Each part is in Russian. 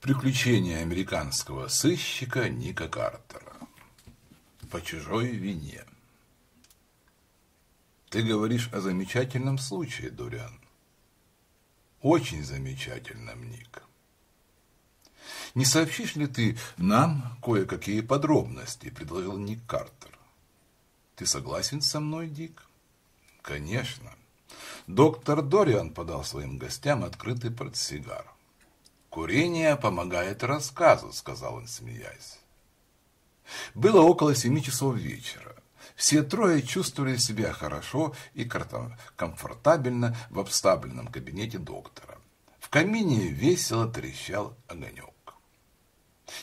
Приключения американского сыщика Ника Картера. По чужой вине. Ты говоришь о замечательном случае, Дориан. Очень замечательном, Ник. Не сообщишь ли ты нам кое-какие подробности, предложил Ник Картер. Ты согласен со мной, Дик? Конечно. Доктор Дориан подал своим гостям открытый портсигар. «Курение помогает рассказу», — сказал он, смеясь. Было около семи часов вечера. Все трое чувствовали себя хорошо и комфортабельно в обставленном кабинете доктора. В камине весело трещал огонек.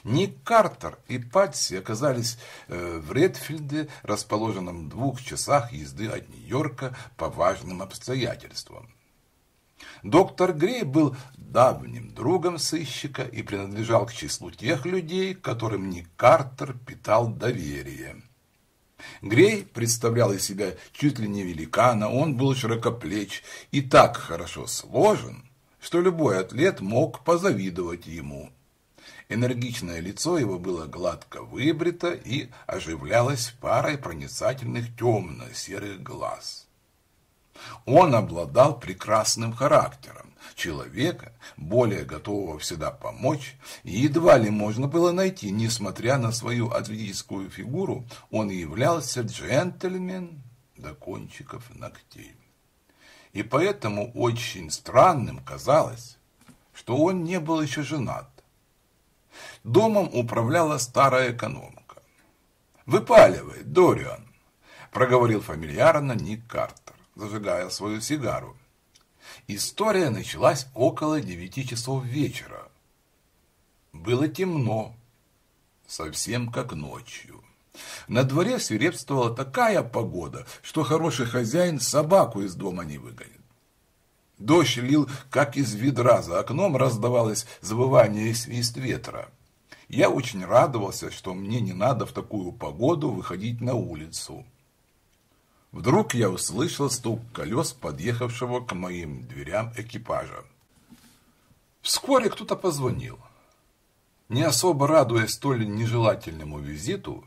Ник Картер и Патси оказались э, в Редфилде, расположенном в двух часах езды от Нью-Йорка по важным обстоятельствам. Доктор Грей был давним другом сыщика и принадлежал к числу тех людей, которым Ник Картер питал доверие. Грей представлял из себя чуть ли не великана, он был широкоплеч и так хорошо сложен, что любой атлет мог позавидовать ему. Энергичное лицо его было гладко выбрито и оживлялось парой проницательных темно-серых глаз. Он обладал прекрасным характером, человека, более готового всегда помочь, и едва ли можно было найти, несмотря на свою атлетическую фигуру, он являлся джентльмен до кончиков ногтей. И поэтому очень странным казалось, что он не был еще женат. Домом управляла старая экономка. «Выпаливай, Дориан!» – проговорил фамильярно Ник Картер зажигая свою сигару. История началась около девяти часов вечера. Было темно, совсем как ночью. На дворе свирепствовала такая погода, что хороший хозяин собаку из дома не выгонит. Дождь лил, как из ведра, за окном раздавалось завывание и свист ветра. Я очень радовался, что мне не надо в такую погоду выходить на улицу. Вдруг я услышал стук колес подъехавшего к моим дверям экипажа. Вскоре кто-то позвонил. Не особо радуясь столь нежелательному визиту,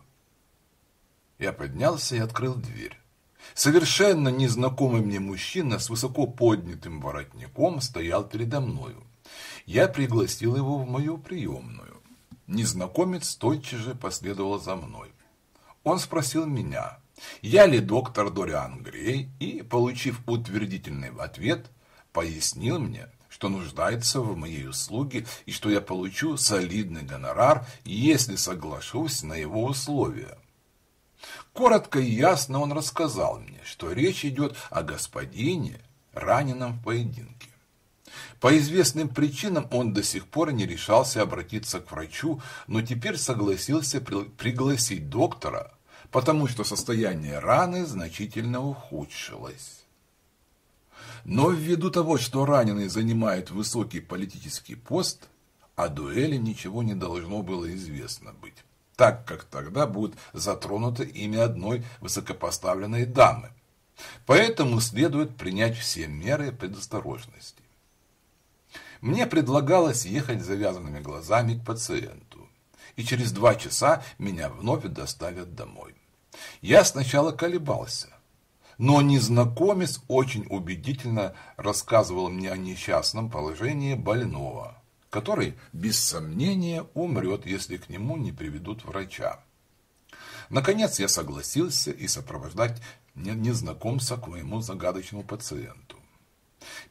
я поднялся и открыл дверь. Совершенно незнакомый мне мужчина с высоко поднятым воротником стоял передо мною. Я пригласил его в мою приемную. Незнакомец тотчас же последовал за мной. Он спросил меня, я ли доктор Дориан Грей и, получив утвердительный ответ, пояснил мне, что нуждается в моей услуге и что я получу солидный гонорар, если соглашусь на его условия. Коротко и ясно он рассказал мне, что речь идет о господине, раненом в поединке. По известным причинам он до сих пор не решался обратиться к врачу, но теперь согласился пригласить доктора, потому что состояние раны значительно ухудшилось. Но ввиду того, что раненый занимает высокий политический пост, о дуэли ничего не должно было известно быть, так как тогда будет затронуто имя одной высокопоставленной дамы. Поэтому следует принять все меры предосторожности. Мне предлагалось ехать завязанными глазами к пациенту, и через два часа меня вновь доставят домой. Я сначала колебался, но незнакомец очень убедительно рассказывал мне о несчастном положении больного, который, без сомнения, умрет, если к нему не приведут врача. Наконец я согласился и сопровождать незнакомца к моему загадочному пациенту.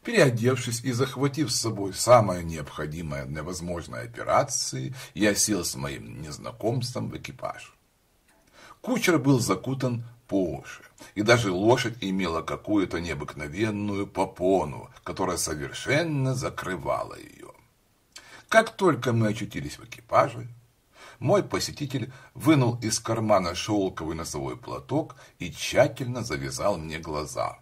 Переодевшись и захватив с собой самое необходимое для возможной операции, я сел с моим незнакомцем в экипаж. Кучер был закутан по уши, и даже лошадь имела какую-то необыкновенную попону, которая совершенно закрывала ее. Как только мы очутились в экипаже, мой посетитель вынул из кармана шелковый носовой платок и тщательно завязал мне глаза.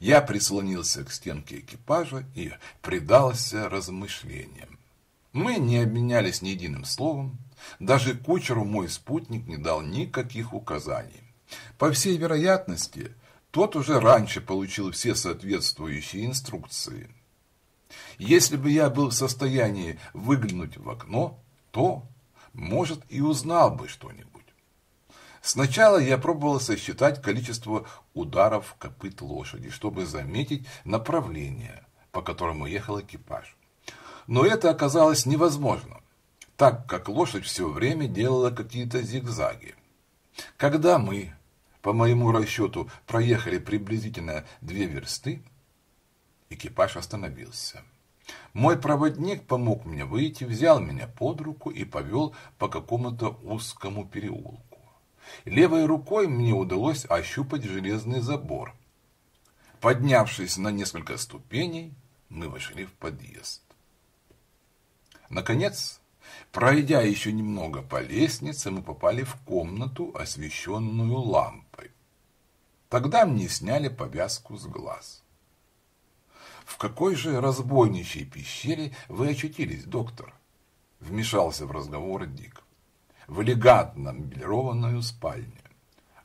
Я прислонился к стенке экипажа и предался размышлениям. Мы не обменялись ни единым словом, даже кучеру мой спутник не дал никаких указаний. По всей вероятности, тот уже раньше получил все соответствующие инструкции. Если бы я был в состоянии выглянуть в окно, то, может, и узнал бы что-нибудь. Сначала я пробовал сосчитать количество ударов копыт лошади, чтобы заметить направление, по которому ехал экипаж. Но это оказалось невозможно, так как лошадь все время делала какие-то зигзаги. Когда мы, по моему расчету, проехали приблизительно две версты, экипаж остановился. Мой проводник помог мне выйти, взял меня под руку и повел по какому-то узкому переулку. Левой рукой мне удалось ощупать железный забор. Поднявшись на несколько ступеней, мы вошли в подъезд. Наконец, пройдя еще немного по лестнице, мы попали в комнату, освещенную лампой. Тогда мне сняли повязку с глаз. «В какой же разбойничьей пещере вы очутились, доктор?» Вмешался в разговор Дик. «В элегантно меблированную спальню»,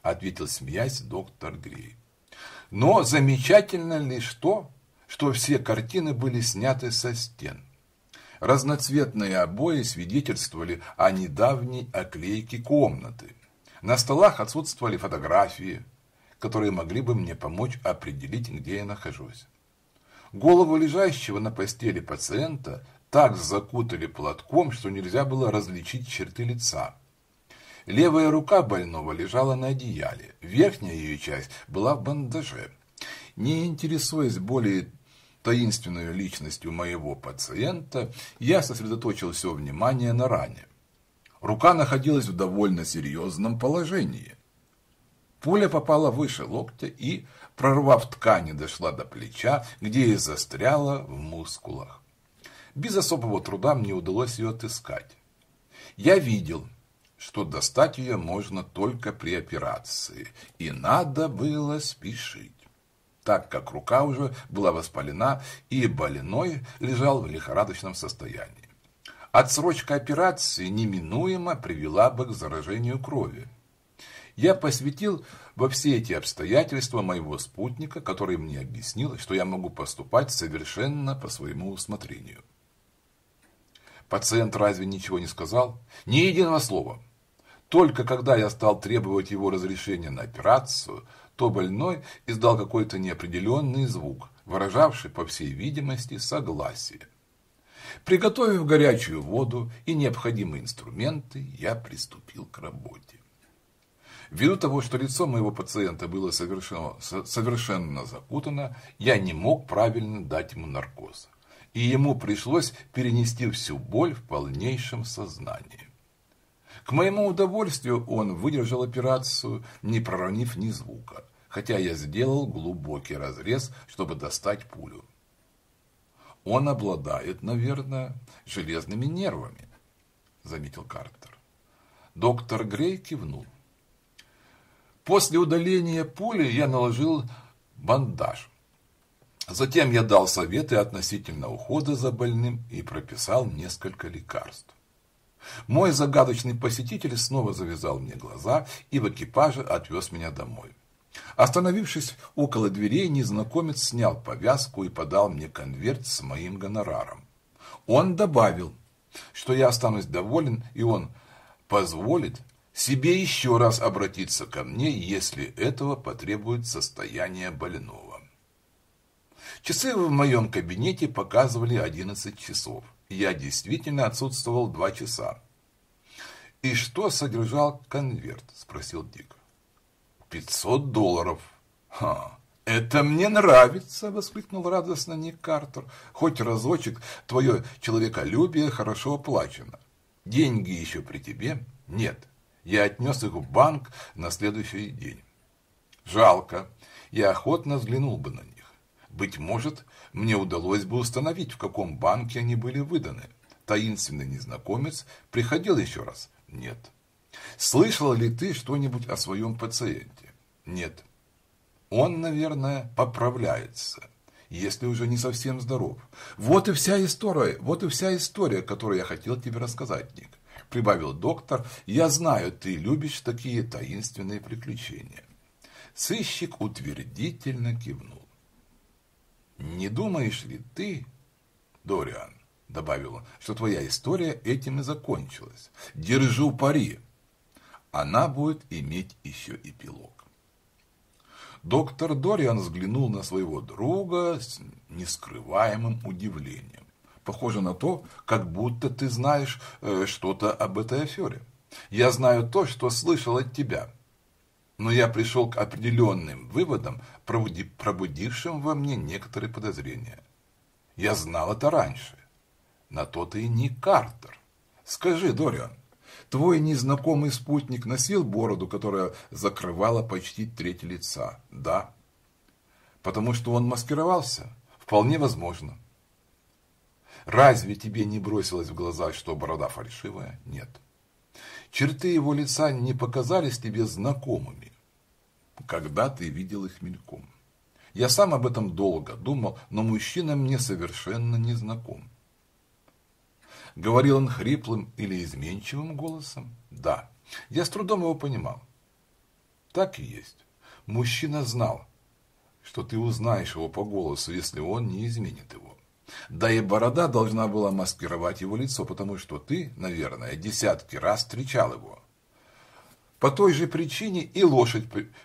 ответил, смеясь, доктор Грей. «Но замечательно лишь то, что все картины были сняты со стен. Разноцветные обои свидетельствовали о недавней оклейке комнаты. На столах отсутствовали фотографии, которые могли бы мне помочь определить, где я нахожусь. Голову лежащего на постели пациента так закутали платком, что нельзя было различить черты лица. Левая рука больного лежала на одеяле, верхняя ее часть была в бандаже. Не интересуясь более таинственной личностью моего пациента, я сосредоточил все внимание на ране. Рука находилась в довольно серьезном положении. Пуля попала выше локтя и, прорвав ткани, дошла до плеча, где и застряла в мускулах. Без особого труда мне удалось ее отыскать. Я видел, что достать ее можно только при операции, и надо было спешить так как рука уже была воспалена и больной лежал в лихорадочном состоянии. Отсрочка операции неминуемо привела бы к заражению крови. Я посвятил во все эти обстоятельства моего спутника, который мне объяснил, что я могу поступать совершенно по своему усмотрению. Пациент разве ничего не сказал? Ни единого слова. Только когда я стал требовать его разрешения на операцию – то больной издал какой-то неопределенный звук, выражавший, по всей видимости, согласие. Приготовив горячую воду и необходимые инструменты, я приступил к работе. Ввиду того, что лицо моего пациента было совершенно, совершенно закутано, я не мог правильно дать ему наркоз. И ему пришлось перенести всю боль в полнейшем сознании. К моему удовольствию он выдержал операцию, не проронив ни звука, хотя я сделал глубокий разрез, чтобы достать пулю. Он обладает, наверное, железными нервами, заметил Картер. Доктор Грей кивнул. После удаления пули я наложил бандаж. Затем я дал советы относительно ухода за больным и прописал несколько лекарств. Мой загадочный посетитель снова завязал мне глаза и в экипаже отвез меня домой. Остановившись около дверей, незнакомец снял повязку и подал мне конверт с моим гонораром. Он добавил, что я останусь доволен, и он позволит себе еще раз обратиться ко мне, если этого потребует состояние больного. Часы в моем кабинете показывали 11 часов я действительно отсутствовал два часа. «И что содержал конверт?» – спросил Дик. «Пятьсот долларов». «Ха, это мне нравится!» – воскликнул радостно Ник Картер. «Хоть разочек твое человеколюбие хорошо оплачено. Деньги еще при тебе?» «Нет, я отнес их в банк на следующий день». «Жалко, я охотно взглянул бы на них. Быть может, мне удалось бы установить, в каком банке они были выданы. Таинственный незнакомец приходил еще раз? Нет. Слышал ли ты что-нибудь о своем пациенте? Нет. Он, наверное, поправляется, если уже не совсем здоров. Вот и вся история, вот и вся история, которую я хотел тебе рассказать, Ник. Прибавил доктор, я знаю, ты любишь такие таинственные приключения. Сыщик утвердительно кивнул. Не думаешь ли ты, Дориан, добавил он, что твоя история этим и закончилась. Держу пари. Она будет иметь еще эпилог. Доктор Дориан взглянул на своего друга с нескрываемым удивлением. Похоже на то, как будто ты знаешь э, что-то об этой афере. Я знаю то, что слышал от тебя. Но я пришел к определенным выводам, пробудившим во мне некоторые подозрения. Я знал это раньше. На то ты и не Картер. Скажи, Дориан, твой незнакомый спутник носил бороду, которая закрывала почти треть лица? Да. Потому что он маскировался? Вполне возможно. Разве тебе не бросилось в глаза, что борода фальшивая? Нет. Черты его лица не показались тебе знакомыми, когда ты видел их мельком. Я сам об этом долго думал, но мужчина мне совершенно не знаком. Говорил он хриплым или изменчивым голосом? Да. Я с трудом его понимал. Так и есть. Мужчина знал, что ты узнаешь его по голосу, если он не изменит его. Да и борода должна была маскировать его лицо, потому что ты, наверное, десятки раз встречал его. По той же причине и лошадь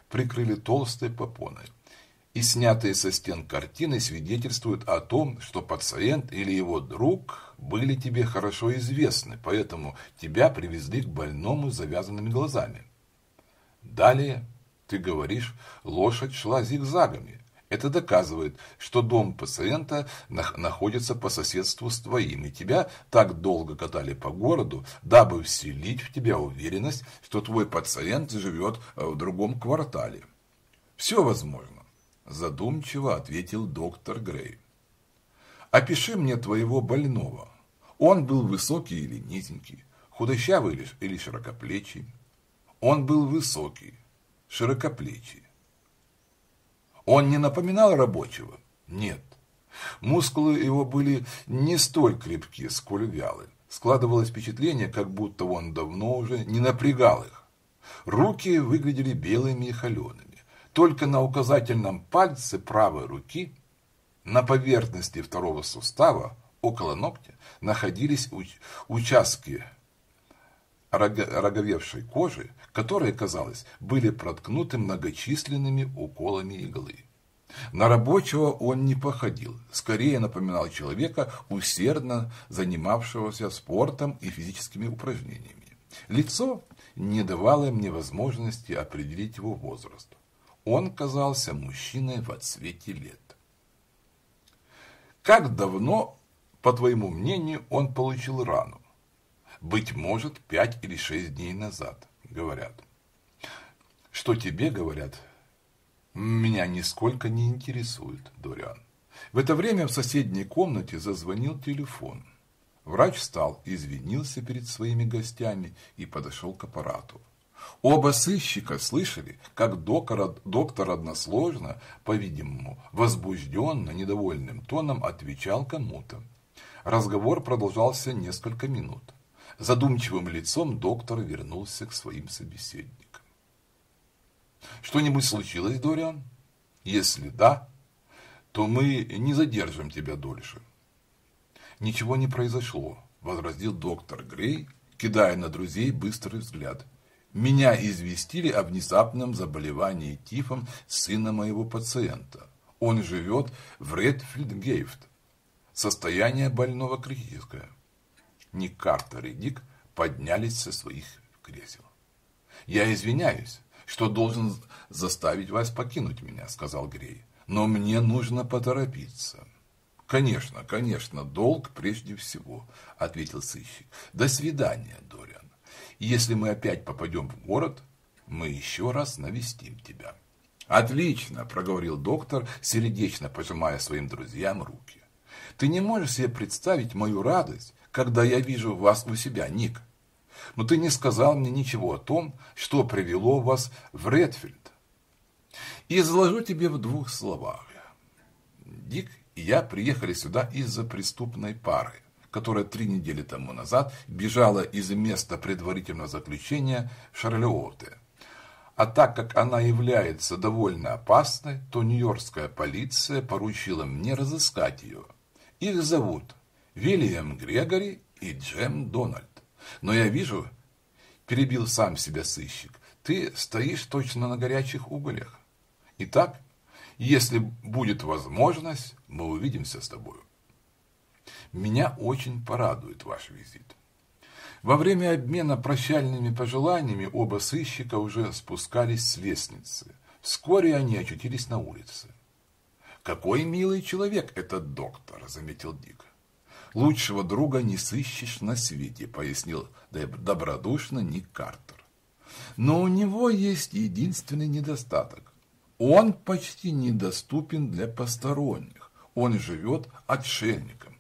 прикрыли толстой попоной. И снятые со стен картины свидетельствуют о том, что пациент или его друг были тебе хорошо известны, поэтому тебя привезли к больному с завязанными глазами. Далее, ты говоришь, лошадь шла зигзагами. Это доказывает, что дом пациента находится по соседству с твоим, и тебя так долго катали по городу, дабы вселить в тебя уверенность, что твой пациент живет э, в другом квартале. Все возможно, задумчиво ответил доктор Грей. Опиши мне твоего больного. Он был высокий или низенький, худощавый или широкоплечий. Он был высокий, широкоплечий. Он не напоминал рабочего? Нет. Мускулы его были не столь крепки, сколь вялы. Складывалось впечатление, как будто он давно уже не напрягал их. Руки выглядели белыми и холеными. Только на указательном пальце правой руки, на поверхности второго сустава, около ногтя, находились участки роговевшей кожи, которые, казалось, были проткнуты многочисленными уколами иглы. На рабочего он не походил, скорее напоминал человека, усердно занимавшегося спортом и физическими упражнениями. Лицо не давало мне возможности определить его возраст. Он казался мужчиной в отсвете лет. Как давно, по твоему мнению, он получил рану? Быть может, пять или шесть дней назад, говорят. Что тебе говорят, меня нисколько не интересует, Дориан. В это время в соседней комнате зазвонил телефон. Врач встал, извинился перед своими гостями и подошел к аппарату. Оба сыщика слышали, как доктор, доктор односложно, по-видимому, возбужденно, недовольным тоном отвечал кому-то. Разговор продолжался несколько минут. Задумчивым лицом доктор вернулся к своим собеседникам. Что-нибудь случилось, Дориан? Если да, то мы не задержим тебя дольше. Ничего не произошло, возразил доктор Грей, кидая на друзей быстрый взгляд. Меня известили о внезапном заболевании тифом сына моего пациента. Он живет в Редфилд-Гейфт. Состояние больного критическое. Ник Картер и Дик поднялись со своих кресел. «Я извиняюсь, что должен заставить вас покинуть меня», — сказал Грей. «Но мне нужно поторопиться». «Конечно, конечно, долг прежде всего», — ответил сыщик. «До свидания, Дориан. Если мы опять попадем в город, мы еще раз навестим тебя». «Отлично», — проговорил доктор, сердечно пожимая своим друзьям руки. «Ты не можешь себе представить мою радость, когда я вижу вас у себя, Ник. Но ты не сказал мне ничего о том, что привело вас в Редфилд. И изложу тебе в двух словах. Дик и я приехали сюда из-за преступной пары, которая три недели тому назад бежала из места предварительного заключения в Шарлеоте. А так как она является довольно опасной, то нью-йоркская полиция поручила мне разыскать ее. Их зовут Вильям Грегори и Джем Дональд. Но я вижу, перебил сам себя сыщик, ты стоишь точно на горячих углях. Итак, если будет возможность, мы увидимся с тобою. Меня очень порадует ваш визит. Во время обмена прощальными пожеланиями оба сыщика уже спускались с лестницы. Вскоре они очутились на улице. «Какой милый человек этот доктор», — заметил Дик. «Лучшего друга не сыщешь на свете», — пояснил добродушно Ник Картер. «Но у него есть единственный недостаток. Он почти недоступен для посторонних. Он живет отшельником.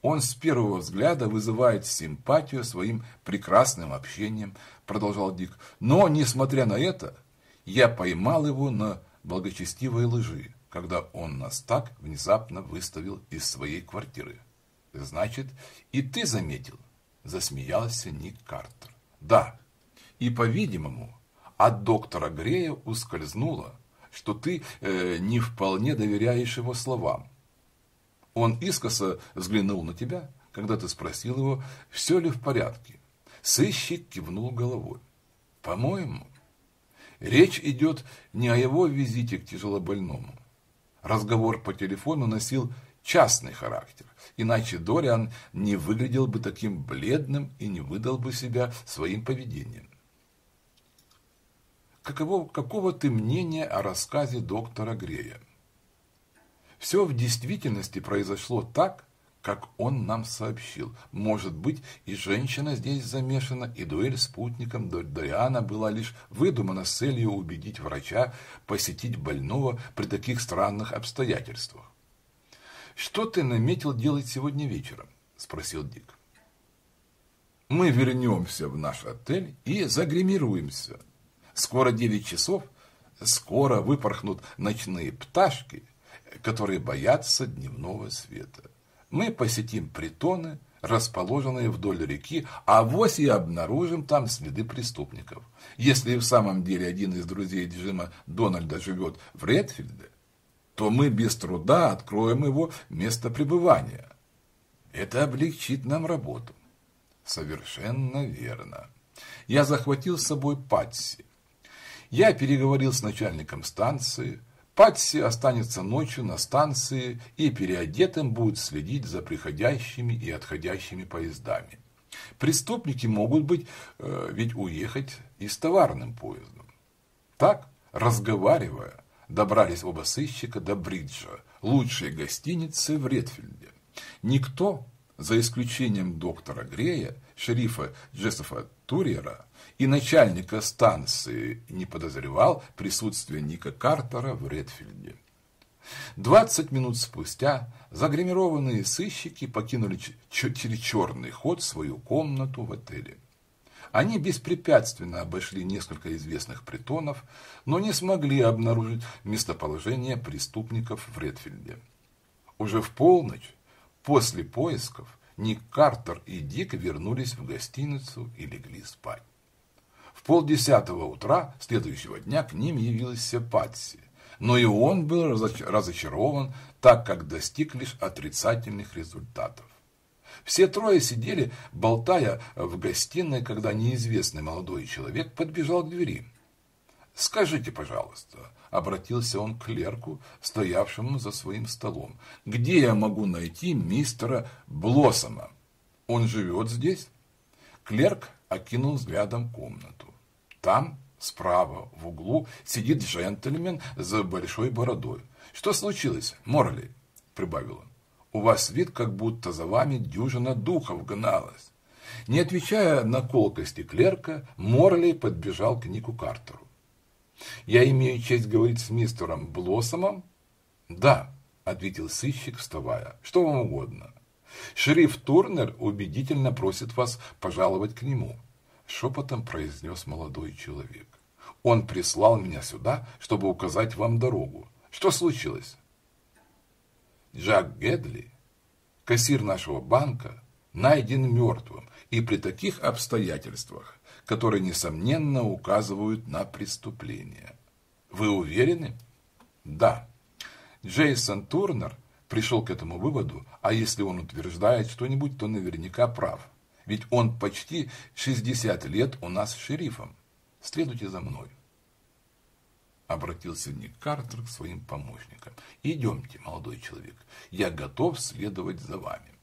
Он с первого взгляда вызывает симпатию своим прекрасным общением, продолжал Дик. Но, несмотря на это, я поймал его на благочестивой лжи, когда он нас так внезапно выставил из своей квартиры. Значит, и ты заметил, засмеялся Ник Картер. Да, и, по-видимому, от доктора Грея ускользнуло, что ты э, не вполне доверяешь его словам. Он искоса взглянул на тебя, когда ты спросил его, все ли в порядке. Сыщик кивнул головой. По-моему, речь идет не о его визите к тяжелобольному. Разговор по телефону носил частный характер, иначе Дориан не выглядел бы таким бледным и не выдал бы себя своим поведением. Каково, какого ты мнения о рассказе доктора Грея? Все в действительности произошло так, как он нам сообщил. Может быть, и женщина здесь замешана, и дуэль спутником Дориана была лишь выдумана с целью убедить врача посетить больного при таких странных обстоятельствах. «Что ты наметил делать сегодня вечером?» – спросил Дик. «Мы вернемся в наш отель и загримируемся. Скоро девять часов, скоро выпорхнут ночные пташки – которые боятся дневного света. Мы посетим притоны, расположенные вдоль реки, а вось и обнаружим там следы преступников. Если в самом деле один из друзей Джима Дональда живет в Редфилде, то мы без труда откроем его место пребывания. Это облегчит нам работу. Совершенно верно. Я захватил с собой Патси. Я переговорил с начальником станции, Патси останется ночью на станции и переодетым будет следить за приходящими и отходящими поездами. Преступники могут быть, э, ведь уехать и с товарным поездом. Так, разговаривая, добрались оба сыщика до Бриджа, лучшей гостиницы в Редфилде. Никто, за исключением доктора Грея, шерифа Джессофа Турьера, и начальника станции не подозревал присутствие Ника Картера в Редфилде. Двадцать минут спустя загримированные сыщики покинули через черный ход свою комнату в отеле. Они беспрепятственно обошли несколько известных притонов, но не смогли обнаружить местоположение преступников в Редфилде. Уже в полночь, после поисков, Ник Картер и Дик вернулись в гостиницу и легли спать полдесятого утра следующего дня к ним явился Патси. Но и он был разочарован, так как достиг лишь отрицательных результатов. Все трое сидели, болтая в гостиной, когда неизвестный молодой человек подбежал к двери. «Скажите, пожалуйста», — обратился он к клерку, стоявшему за своим столом, «где я могу найти мистера Блоссома? Он живет здесь?» Клерк окинул взглядом комнату. Там, справа, в углу, сидит джентльмен с большой бородой. «Что случилось, Морли?» – прибавил он. «У вас вид, как будто за вами дюжина духов гналась». Не отвечая на колкости клерка, Морли подбежал к Нику Картеру. «Я имею честь говорить с мистером Блоссомом?» «Да», — ответил сыщик, вставая. «Что вам угодно?» «Шериф Турнер убедительно просит вас пожаловать к нему» шепотом произнес молодой человек. Он прислал меня сюда, чтобы указать вам дорогу. Что случилось? Джак Гедли, кассир нашего банка, найден мертвым и при таких обстоятельствах, которые, несомненно, указывают на преступление. Вы уверены? Да. Джейсон Турнер пришел к этому выводу, а если он утверждает что-нибудь, то наверняка прав. Ведь он почти 60 лет у нас шерифом. Следуйте за мной. Обратился Ник Картер к своим помощникам. Идемте, молодой человек, я готов следовать за вами.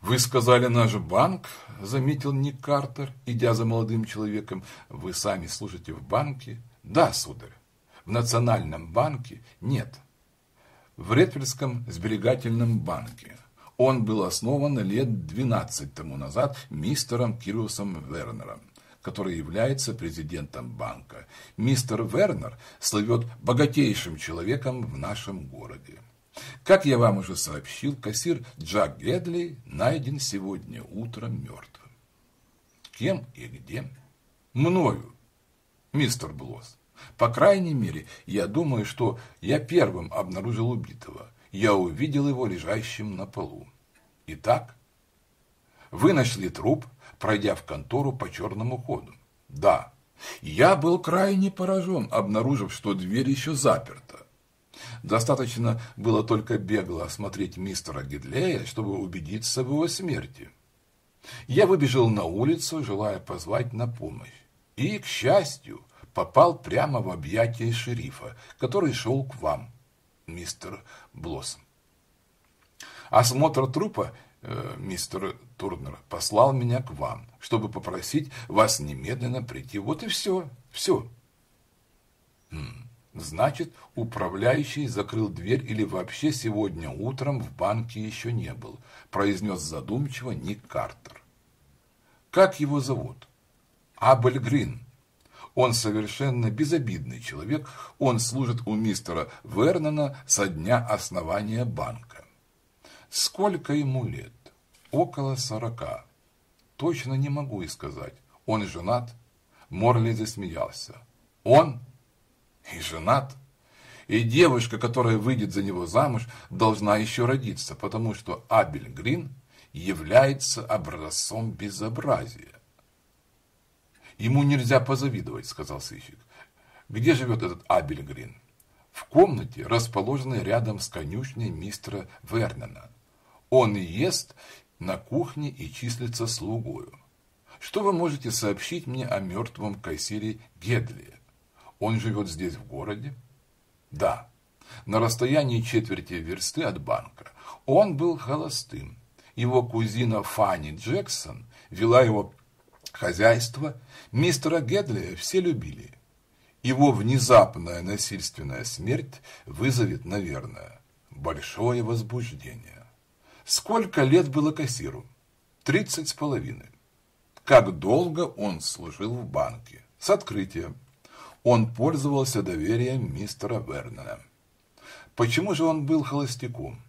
«Вы сказали наш банк», – заметил Ник Картер, идя за молодым человеком. «Вы сами служите в банке?» «Да, сударь. В Национальном банке нет. В Ретвельском сберегательном банке. Он был основан лет 12 тому назад мистером Кириусом Вернером, который является президентом банка. Мистер Вернер слывет богатейшим человеком в нашем городе. Как я вам уже сообщил, кассир Джак Гедли найден сегодня утром мертвым. Кем и где? Мною, мистер Блосс. По крайней мере, я думаю, что я первым обнаружил убитого. Я увидел его лежащим на полу. Итак, вы нашли труп, пройдя в контору по черному ходу. Да, я был крайне поражен, обнаружив, что дверь еще заперта. Достаточно было только бегло осмотреть мистера Гидлея, чтобы убедиться в его смерти. Я выбежал на улицу, желая позвать на помощь. И, к счастью, попал прямо в объятия шерифа, который шел к вам, мистер Блоссом. Осмотр трупа, э, мистер Турнер, послал меня к вам, чтобы попросить вас немедленно прийти. Вот и все, все. Значит, управляющий закрыл дверь или вообще сегодня утром в банке еще не был, произнес задумчиво Ник Картер. Как его зовут? Абель Грин. Он совершенно безобидный человек, он служит у мистера Вернона со дня основания банка. Сколько ему лет? Около сорока. Точно не могу и сказать. Он женат? Морли засмеялся. Он и женат. И девушка, которая выйдет за него замуж, должна еще родиться, потому что Абель Грин является образцом безобразия. Ему нельзя позавидовать, сказал сыщик. Где живет этот Абель Грин? В комнате, расположенной рядом с конюшней мистера Вернена. Он и ест на кухне и числится слугою. Что вы можете сообщить мне о мертвом кассире Гедли? Он живет здесь, в городе? Да, на расстоянии четверти версты от банка. Он был холостым. Его кузина Фанни Джексон вела его хозяйство. Мистера Гедли все любили. Его внезапная насильственная смерть вызовет, наверное, большое возбуждение. Сколько лет было кассиру? Тридцать с половиной. Как долго он служил в банке? С открытием он пользовался доверием мистера Вернера. Почему же он был холостяком?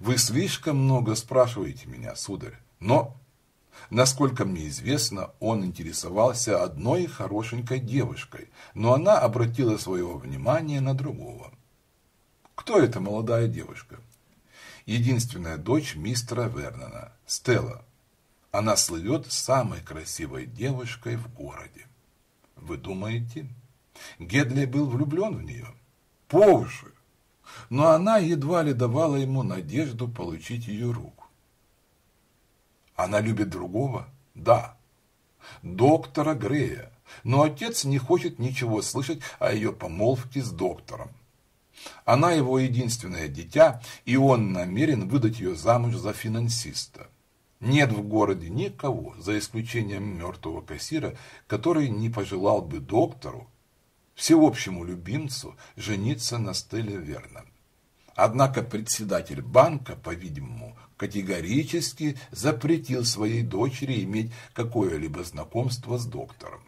Вы слишком много спрашиваете меня, сударь, но, насколько мне известно, он интересовался одной хорошенькой девушкой, но она обратила свое внимание на другого. Кто эта молодая девушка? Единственная дочь мистера Вернона, Стелла. Она слывет самой красивой девушкой в городе. Вы думаете? Гедли был влюблен в нее. По уши. Но она едва ли давала ему надежду получить ее руку. Она любит другого? Да. Доктора Грея. Но отец не хочет ничего слышать о ее помолвке с доктором. Она его единственное дитя, и он намерен выдать ее замуж за финансиста. Нет в городе никого, за исключением мертвого кассира, который не пожелал бы доктору всеобщему любимцу жениться на Стелле Вернон. Однако председатель банка, по-видимому, категорически запретил своей дочери иметь какое-либо знакомство с доктором.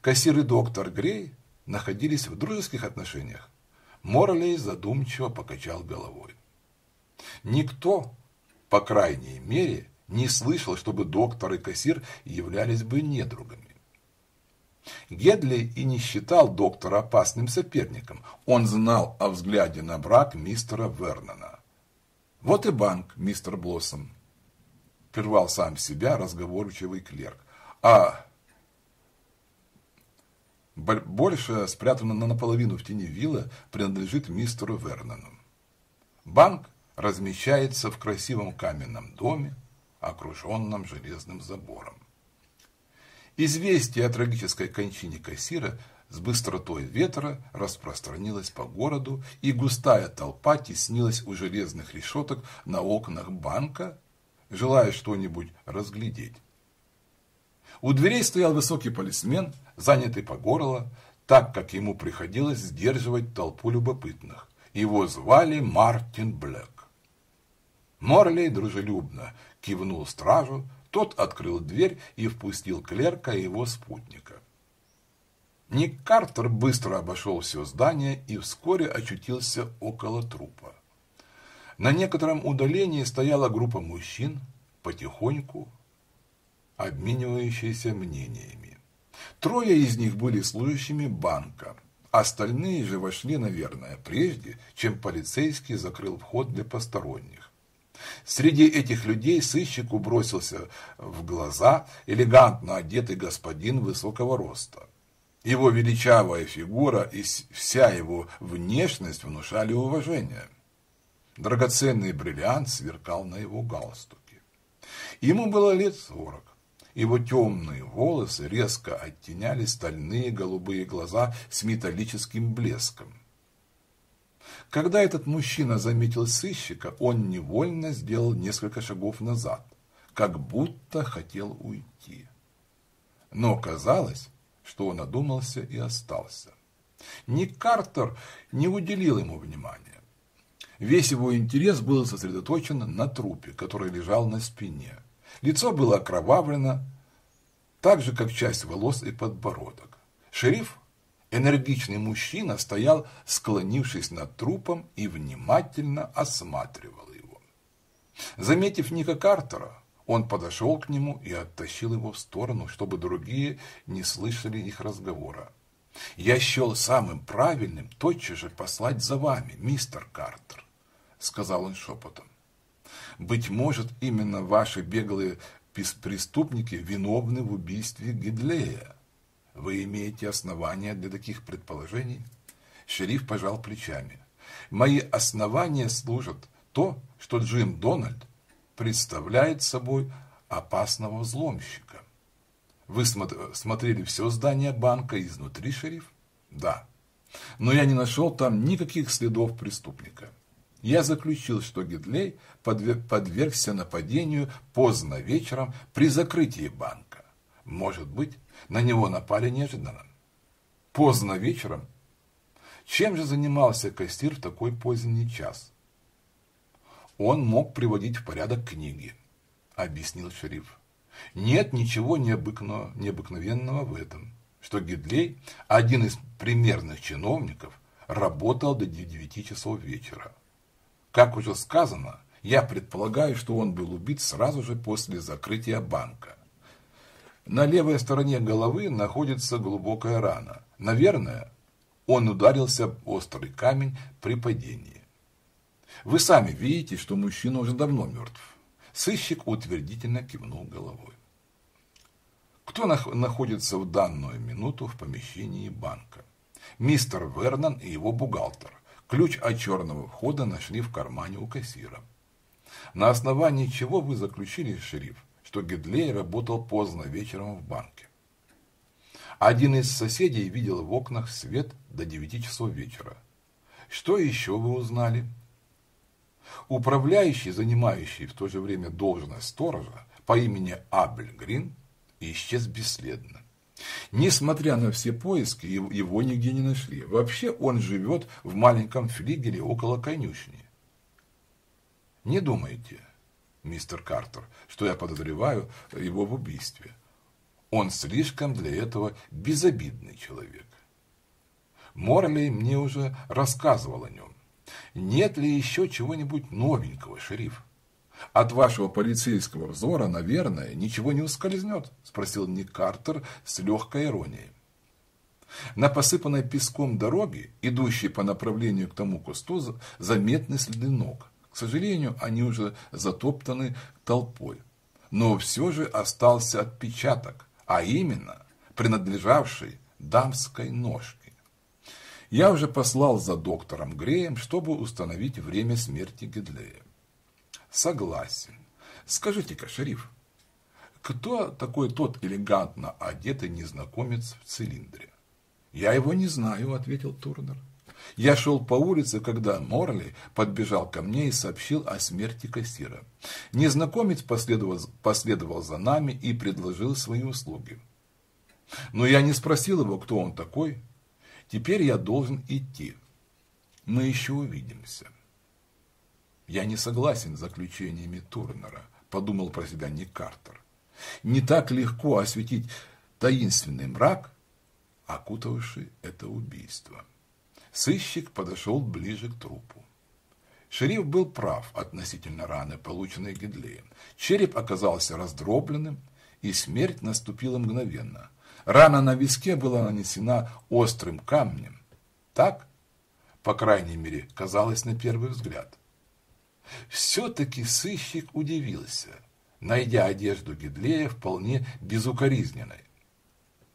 Кассир и доктор Грей находились в дружеских отношениях. Морлей задумчиво покачал головой. Никто, по крайней мере, не слышал, чтобы доктор и кассир являлись бы недругами. Гедли и не считал доктора опасным соперником. Он знал о взгляде на брак мистера Вернона. «Вот и банк, мистер Блоссом», – прервал сам себя разговорчивый клерк. «А Больше спрятана наполовину в тени вилла, принадлежит мистеру Вернону. Банк размещается в красивом каменном доме, окруженном железным забором. Известие о трагической кончине кассира с быстротой ветра распространилось по городу, и густая толпа теснилась у железных решеток на окнах банка, желая что-нибудь разглядеть. У дверей стоял высокий полисмен, занятый по горло, так как ему приходилось сдерживать толпу любопытных. Его звали Мартин Блэк. Морлей дружелюбно кивнул стражу, тот открыл дверь и впустил клерка и его спутника. Ник Картер быстро обошел все здание и вскоре очутился около трупа. На некотором удалении стояла группа мужчин, потихоньку обменивающиеся мнениями. Трое из них были служащими банка, остальные же вошли, наверное, прежде, чем полицейский закрыл вход для посторонних. Среди этих людей сыщику бросился в глаза элегантно одетый господин высокого роста. Его величавая фигура и вся его внешность внушали уважение. Драгоценный бриллиант сверкал на его галстуке. Ему было лет сорок. Его темные волосы резко оттеняли стальные голубые глаза с металлическим блеском. Когда этот мужчина заметил сыщика, он невольно сделал несколько шагов назад, как будто хотел уйти. Но казалось, что он одумался и остался. Ник Картер не уделил ему внимания. Весь его интерес был сосредоточен на трупе, который лежал на спине. Лицо было окровавлено, так же, как часть волос и подбородок. Шериф, энергичный мужчина, стоял, склонившись над трупом и внимательно осматривал его. Заметив Ника Картера, он подошел к нему и оттащил его в сторону, чтобы другие не слышали их разговора. «Я счел самым правильным тотчас же послать за вами, мистер Картер», — сказал он шепотом. «Быть может, именно ваши беглые преступники виновны в убийстве Гидлея. Вы имеете основания для таких предположений?» Шериф пожал плечами. «Мои основания служат то, что Джим Дональд представляет собой опасного взломщика. Вы смотрели все здание банка изнутри, шериф? Да. Но я не нашел там никаких следов преступника. Я заключил, что Гидлей подвергся нападению поздно вечером при закрытии банка. Может быть, на него напали неожиданно. Поздно вечером? Чем же занимался кассир в такой поздний час? Он мог приводить в порядок книги, объяснил шериф. Нет ничего необыкновенного, необыкновенного в этом, что Гидлей, один из примерных чиновников, работал до 9 часов вечера. Как уже сказано, я предполагаю, что он был убит сразу же после закрытия банка. На левой стороне головы находится глубокая рана. Наверное, он ударился об острый камень при падении. Вы сами видите, что мужчина уже давно мертв. Сыщик утвердительно кивнул головой. Кто находится в данную минуту в помещении банка? Мистер Вернон и его бухгалтер. Ключ от черного входа нашли в кармане у кассира. На основании чего вы заключили, шериф, что Гедлей работал поздно вечером в банке? Один из соседей видел в окнах свет до 9 часов вечера. Что еще вы узнали? Управляющий, занимающий в то же время должность сторожа по имени Абель Грин, исчез бесследно. Несмотря на все поиски, его нигде не нашли. Вообще он живет в маленьком флигеле около конюшни. Не думайте, мистер Картер, что я подозреваю его в убийстве. Он слишком для этого безобидный человек. Морли мне уже рассказывал о нем. Нет ли еще чего-нибудь новенького, шериф? От вашего полицейского взора, наверное, ничего не ускользнет, спросил Ник Картер с легкой иронией. На посыпанной песком дороге, идущей по направлению к тому кусту, заметны следы ног. К сожалению, они уже затоптаны толпой. Но все же остался отпечаток, а именно принадлежавший дамской ножки. Я уже послал за доктором Греем, чтобы установить время смерти Гедлея. Согласен. Скажите-ка, шериф, кто такой тот элегантно одетый незнакомец в цилиндре? Я его не знаю, ответил Турнер. Я шел по улице, когда Морли подбежал ко мне и сообщил о смерти кассира. Незнакомец последовал, последовал за нами и предложил свои услуги. Но я не спросил его, кто он такой. Теперь я должен идти. Мы еще увидимся. Я не согласен с заключениями Турнера, подумал про себя Ник Картер. Не так легко осветить таинственный мрак, окутавший это убийство. Сыщик подошел ближе к трупу. Шериф был прав относительно раны, полученной Гидлеем. Череп оказался раздробленным, и смерть наступила мгновенно. Рана на виске была нанесена острым камнем. Так, по крайней мере, казалось на первый взгляд. Все-таки сыщик удивился, найдя одежду Гидлея вполне безукоризненной.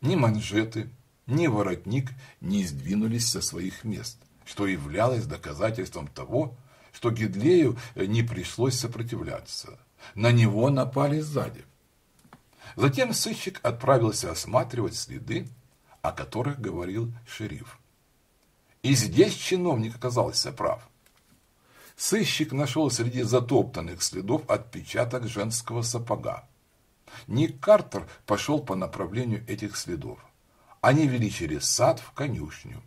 Ни манжеты, ни воротник не сдвинулись со своих мест, что являлось доказательством того, что Гидлею не пришлось сопротивляться. На него напали сзади. Затем сыщик отправился осматривать следы, о которых говорил шериф. И здесь чиновник оказался прав. Сыщик нашел среди затоптанных следов отпечаток женского сапога. Ник Картер пошел по направлению этих следов. Они вели через сад в конюшню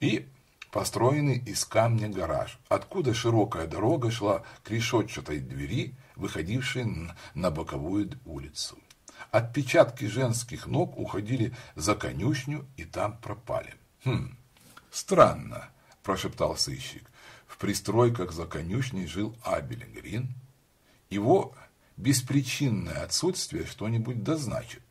и построенный из камня гараж, откуда широкая дорога шла к решетчатой двери, выходившей на боковую улицу. Отпечатки женских ног уходили за конюшню и там пропали. «Хм, странно», – прошептал сыщик. В пристройках за конюшней жил Абель. Его беспричинное отсутствие что-нибудь дозначит.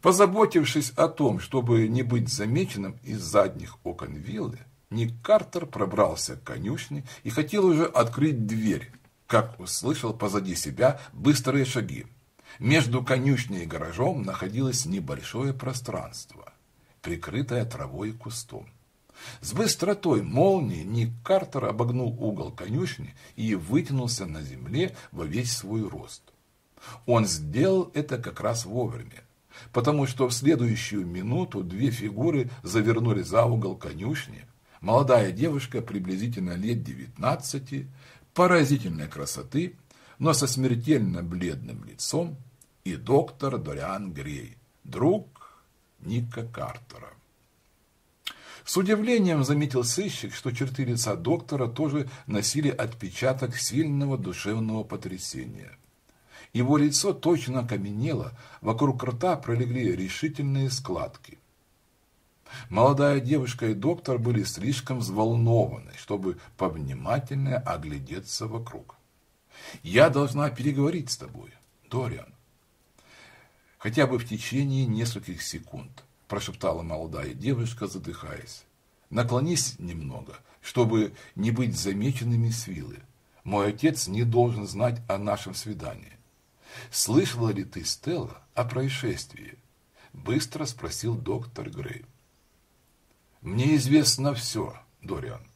Позаботившись о том, чтобы не быть замеченным из задних окон виллы, Ник Картер пробрался к конюшне и хотел уже открыть дверь, как услышал позади себя быстрые шаги. Между конюшней и гаражом находилось небольшое пространство, прикрытое травой и кустом. С быстротой молнии Ник Картер обогнул угол конюшни и вытянулся на земле во весь свой рост. Он сделал это как раз вовремя потому что в следующую минуту две фигуры завернули за угол конюшни. Молодая девушка приблизительно лет 19, поразительной красоты, но со смертельно бледным лицом, и доктор Дориан Грей, друг Ника Картера. С удивлением заметил сыщик, что черты лица доктора тоже носили отпечаток сильного душевного потрясения – его лицо точно окаменело, вокруг рта пролегли решительные складки. Молодая девушка и доктор были слишком взволнованы, чтобы повнимательнее оглядеться вокруг. «Я должна переговорить с тобой, Дориан. Хотя бы в течение нескольких секунд», – прошептала молодая девушка, задыхаясь. «Наклонись немного, чтобы не быть замеченными с вилы. Мой отец не должен знать о нашем свидании. «Слышала ли ты, Стелла, о происшествии?» – быстро спросил доктор Грей. «Мне известно все, Дориан.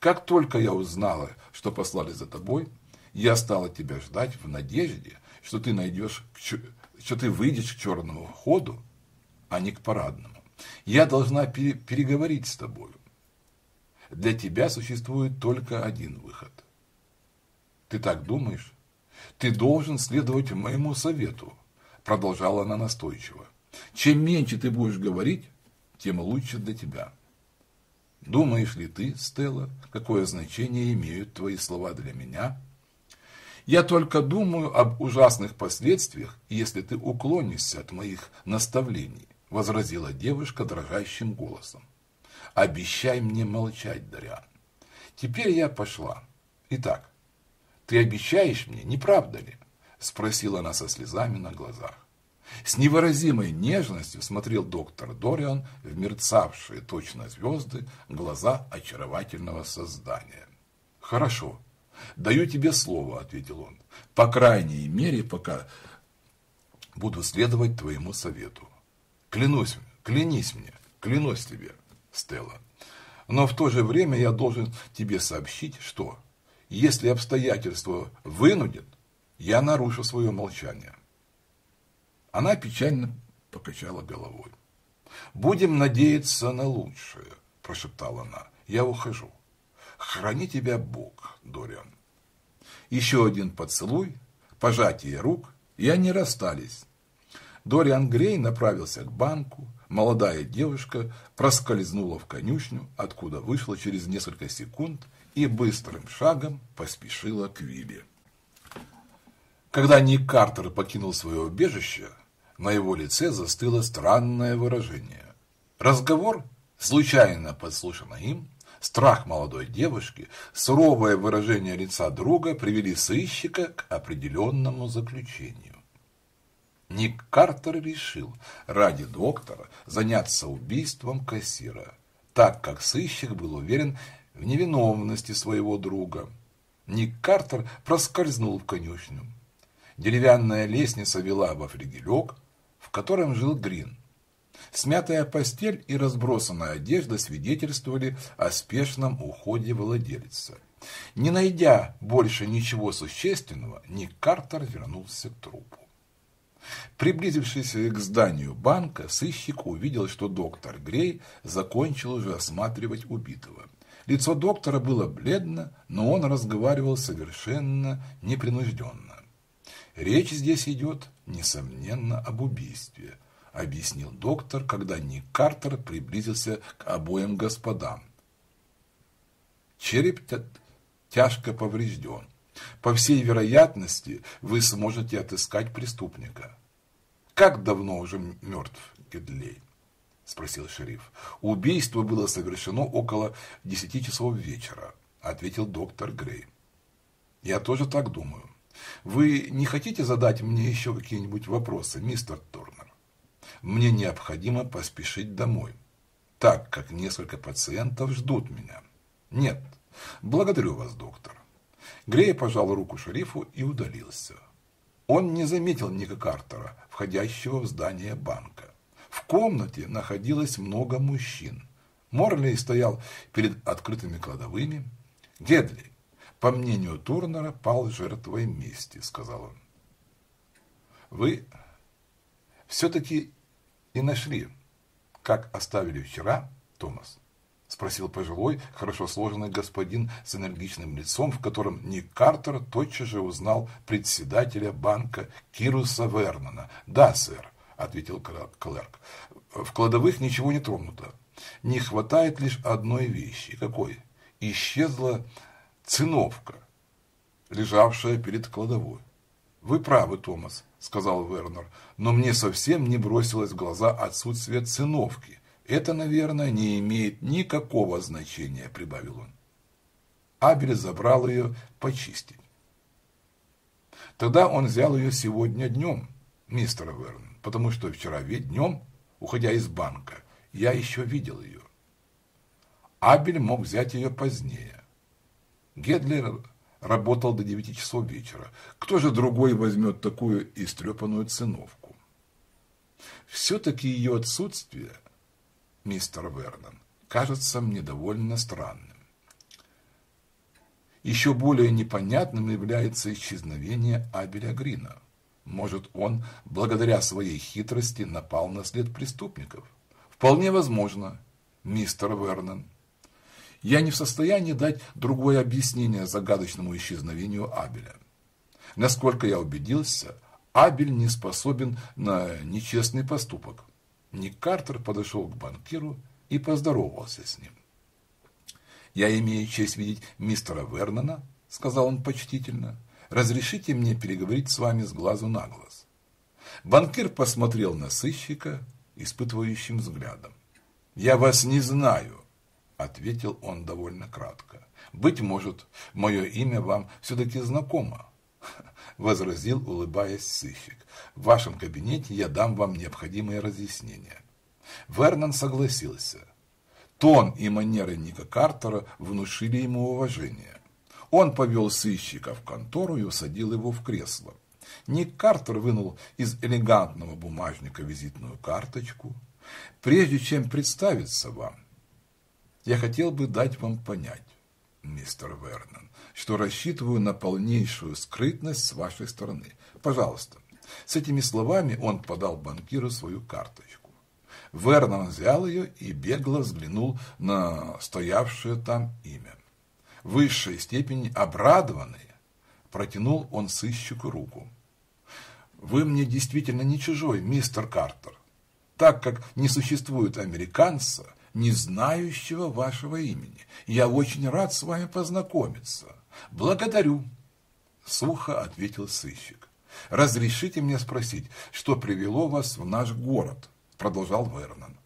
Как только я узнала, что послали за тобой, я стала тебя ждать в надежде, что ты найдешь, что ты выйдешь к черному ходу, а не к парадному. Я должна переговорить с тобой. Для тебя существует только один выход. Ты так думаешь? Ты должен следовать моему совету, продолжала она настойчиво. Чем меньше ты будешь говорить, тем лучше для тебя. Думаешь ли ты, Стелла, какое значение имеют твои слова для меня? Я только думаю об ужасных последствиях, если ты уклонишься от моих наставлений, возразила девушка дрожащим голосом. Обещай мне молчать, Дариан. Теперь я пошла. Итак, ты обещаешь мне, не правда ли? Спросила она со слезами на глазах. С невыразимой нежностью смотрел доктор Дориан в мерцавшие точно звезды глаза очаровательного создания. «Хорошо, даю тебе слово», — ответил он, — «по крайней мере, пока буду следовать твоему совету. Клянусь, клянись мне, клянусь тебе, Стелла. Но в то же время я должен тебе сообщить, что, если обстоятельства вынудят, я нарушу свое молчание. Она печально покачала головой. «Будем надеяться на лучшее», – прошептала она. «Я ухожу. Храни тебя Бог, Дориан». Еще один поцелуй, пожатие рук, и они расстались. Дориан Грей направился к банку, молодая девушка проскользнула в конюшню, откуда вышла через несколько секунд и быстрым шагом поспешила к Вилле. Когда Ник Картер покинул свое убежище, на его лице застыло странное выражение. Разговор, случайно подслушано им, страх молодой девушки, суровое выражение лица друга привели сыщика к определенному заключению. Ник Картер решил ради доктора заняться убийством кассира, так как сыщик был уверен в невиновности своего друга. Ник Картер проскользнул в конюшню. Деревянная лестница вела во флигелек, в котором жил Грин. Смятая постель и разбросанная одежда свидетельствовали о спешном уходе владельца. Не найдя больше ничего существенного, Ник Картер вернулся к трупу. Приблизившись к зданию банка, сыщик увидел, что доктор Грей закончил уже осматривать убитого. Лицо доктора было бледно, но он разговаривал совершенно непринужденно. Речь здесь идет, несомненно, об убийстве, объяснил доктор, когда Ник Картер приблизился к обоим господам. Череп тяжко поврежден. По всей вероятности, вы сможете отыскать преступника. Как давно уже мертв Гедлей? Спросил шериф. Убийство было совершено около десяти часов вечера, ответил доктор Грей. Я тоже так думаю. Вы не хотите задать мне еще какие-нибудь вопросы, мистер Торнер? Мне необходимо поспешить домой, так как несколько пациентов ждут меня. Нет, благодарю вас, доктор. Грей пожал руку шерифу и удалился. Он не заметил Ника Картера, входящего в здание банка. В комнате находилось много мужчин. Морли стоял перед открытыми кладовыми. Гедли, по мнению Турнера, пал жертвой мести, сказал он. Вы все-таки и нашли, как оставили вчера, Томас? – спросил пожилой, хорошо сложенный господин с энергичным лицом, в котором Ник Картер тотчас же узнал председателя банка Кируса Вернона. «Да, сэр», – ответил клерк. «В кладовых ничего не тронуто. Не хватает лишь одной вещи. Какой? Исчезла циновка, лежавшая перед кладовой. «Вы правы, Томас», – сказал Вернер, – «но мне совсем не бросилось в глаза отсутствие циновки». Это, наверное, не имеет никакого значения, прибавил он. Абель забрал ее почистить. Тогда он взял ее сегодня днем, мистер Верн, потому что вчера ведь днем, уходя из банка, я еще видел ее. Абель мог взять ее позднее. Гедлер работал до 9 часов вечера. Кто же другой возьмет такую истрепанную циновку? Все-таки ее отсутствие – мистер Вернон, кажется мне довольно странным. Еще более непонятным является исчезновение Абеля Грина. Может, он, благодаря своей хитрости, напал на след преступников? Вполне возможно, мистер Вернон. Я не в состоянии дать другое объяснение загадочному исчезновению Абеля. Насколько я убедился, Абель не способен на нечестный поступок. Ник Картер подошел к банкиру и поздоровался с ним. «Я имею честь видеть мистера Вернона», — сказал он почтительно. «Разрешите мне переговорить с вами с глазу на глаз». Банкир посмотрел на сыщика испытывающим взглядом. «Я вас не знаю», — ответил он довольно кратко. «Быть может, мое имя вам все-таки знакомо», — возразил, улыбаясь сыщик. В вашем кабинете я дам вам необходимые разъяснения. Вернон согласился. Тон и манеры Ника Картера внушили ему уважение. Он повел сыщика в контору и усадил его в кресло. Ник Картер вынул из элегантного бумажника визитную карточку. Прежде чем представиться вам, я хотел бы дать вам понять, мистер Вернон, что рассчитываю на полнейшую скрытность с вашей стороны. Пожалуйста. С этими словами он подал банкиру свою карточку. Вернон взял ее и бегло взглянул на стоявшее там имя. В высшей степени обрадованный, протянул он сыщику руку. «Вы мне действительно не чужой, мистер Картер, так как не существует американца, не знающего вашего имени. Я очень рад с вами познакомиться. Благодарю, сухо ответил сыщик. Разрешите мне спросить, что привело вас в наш город? Продолжал Вернон.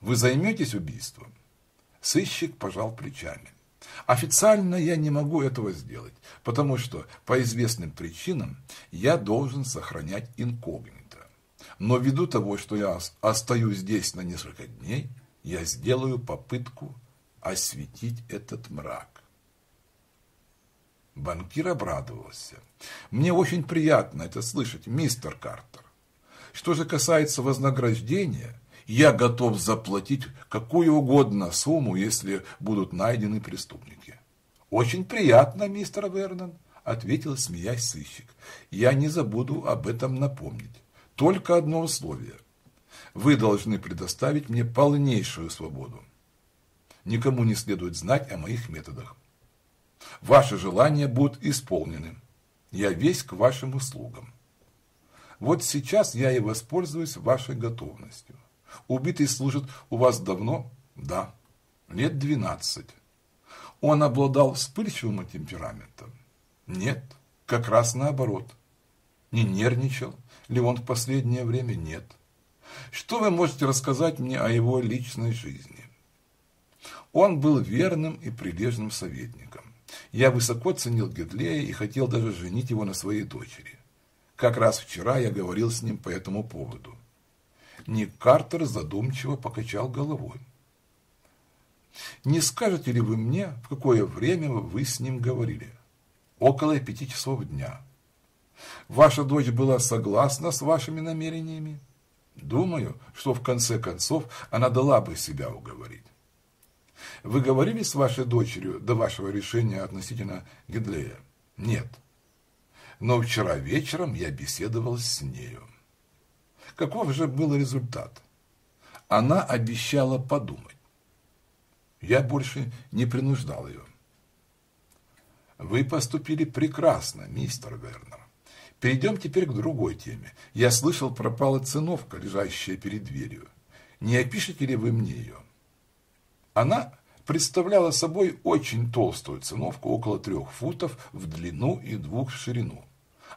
Вы займетесь убийством? Сыщик пожал плечами. Официально я не могу этого сделать, потому что по известным причинам я должен сохранять инкогнито. Но ввиду того, что я остаюсь здесь на несколько дней, я сделаю попытку осветить этот мрак. Банкир обрадовался. Мне очень приятно это слышать, мистер Картер. Что же касается вознаграждения, я готов заплатить какую угодно сумму, если будут найдены преступники. Очень приятно, мистер Вернон, ответил, смеясь сыщик. Я не забуду об этом напомнить. Только одно условие – вы должны предоставить мне полнейшую свободу. Никому не следует знать о моих методах. Ваши желания будут исполнены. Я весь к вашим услугам. Вот сейчас я и воспользуюсь вашей готовностью. Убитый служит у вас давно? Да, лет двенадцать. Он обладал вспыльчивым темпераментом? Нет, как раз наоборот. Не нервничал ли он в последнее время? Нет. Что вы можете рассказать мне о его личной жизни? Он был верным и прилежным советником. Я высоко ценил Гедлея и хотел даже женить его на своей дочери. Как раз вчера я говорил с ним по этому поводу. Ник Картер задумчиво покачал головой. «Не скажете ли вы мне, в какое время вы с ним говорили?» «Около пяти часов дня». «Ваша дочь была согласна с вашими намерениями?» Думаю, что в конце концов она дала бы себя уговорить. Вы говорили с вашей дочерью до вашего решения относительно Гидлея? Нет. Но вчера вечером я беседовал с нею. Каков же был результат? Она обещала подумать. Я больше не принуждал ее. Вы поступили прекрасно, мистер Вернер. Перейдем теперь к другой теме. Я слышал, пропала циновка, лежащая перед дверью. Не опишете ли вы мне ее? Она представляла собой очень толстую циновку, около трех футов в длину и двух в ширину.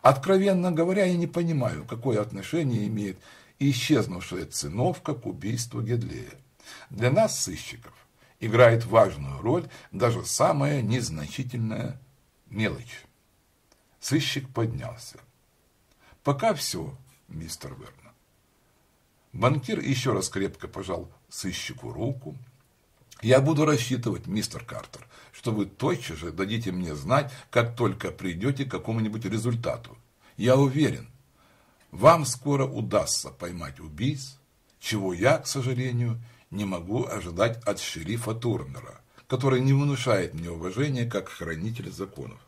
Откровенно говоря, я не понимаю, какое отношение имеет исчезнувшая циновка к убийству Гедлея. Для нас, сыщиков, играет важную роль даже самая незначительная мелочь. Сыщик поднялся. Пока все, мистер Вернон. Банкир еще раз крепко пожал сыщику руку. Я буду рассчитывать, мистер Картер, что вы тотчас же дадите мне знать, как только придете к какому-нибудь результату. Я уверен, вам скоро удастся поймать убийц, чего я, к сожалению, не могу ожидать от шерифа Турнера, который не внушает мне уважения как хранитель законов.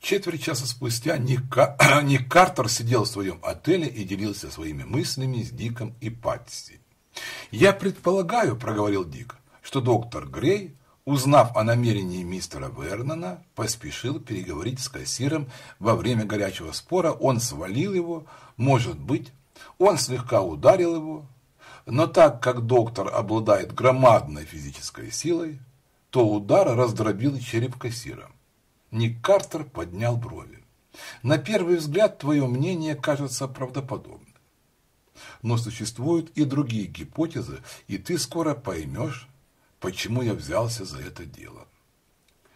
Четверть часа спустя Ник, Картер сидел в своем отеле и делился своими мыслями с Диком и Патси. «Я предполагаю, — проговорил Дик, — что доктор Грей, узнав о намерении мистера Вернона, поспешил переговорить с кассиром. Во время горячего спора он свалил его, может быть, он слегка ударил его, но так как доктор обладает громадной физической силой, то удар раздробил череп кассира. Ник Картер поднял брови. На первый взгляд твое мнение кажется правдоподобным. Но существуют и другие гипотезы, и ты скоро поймешь, почему я взялся за это дело.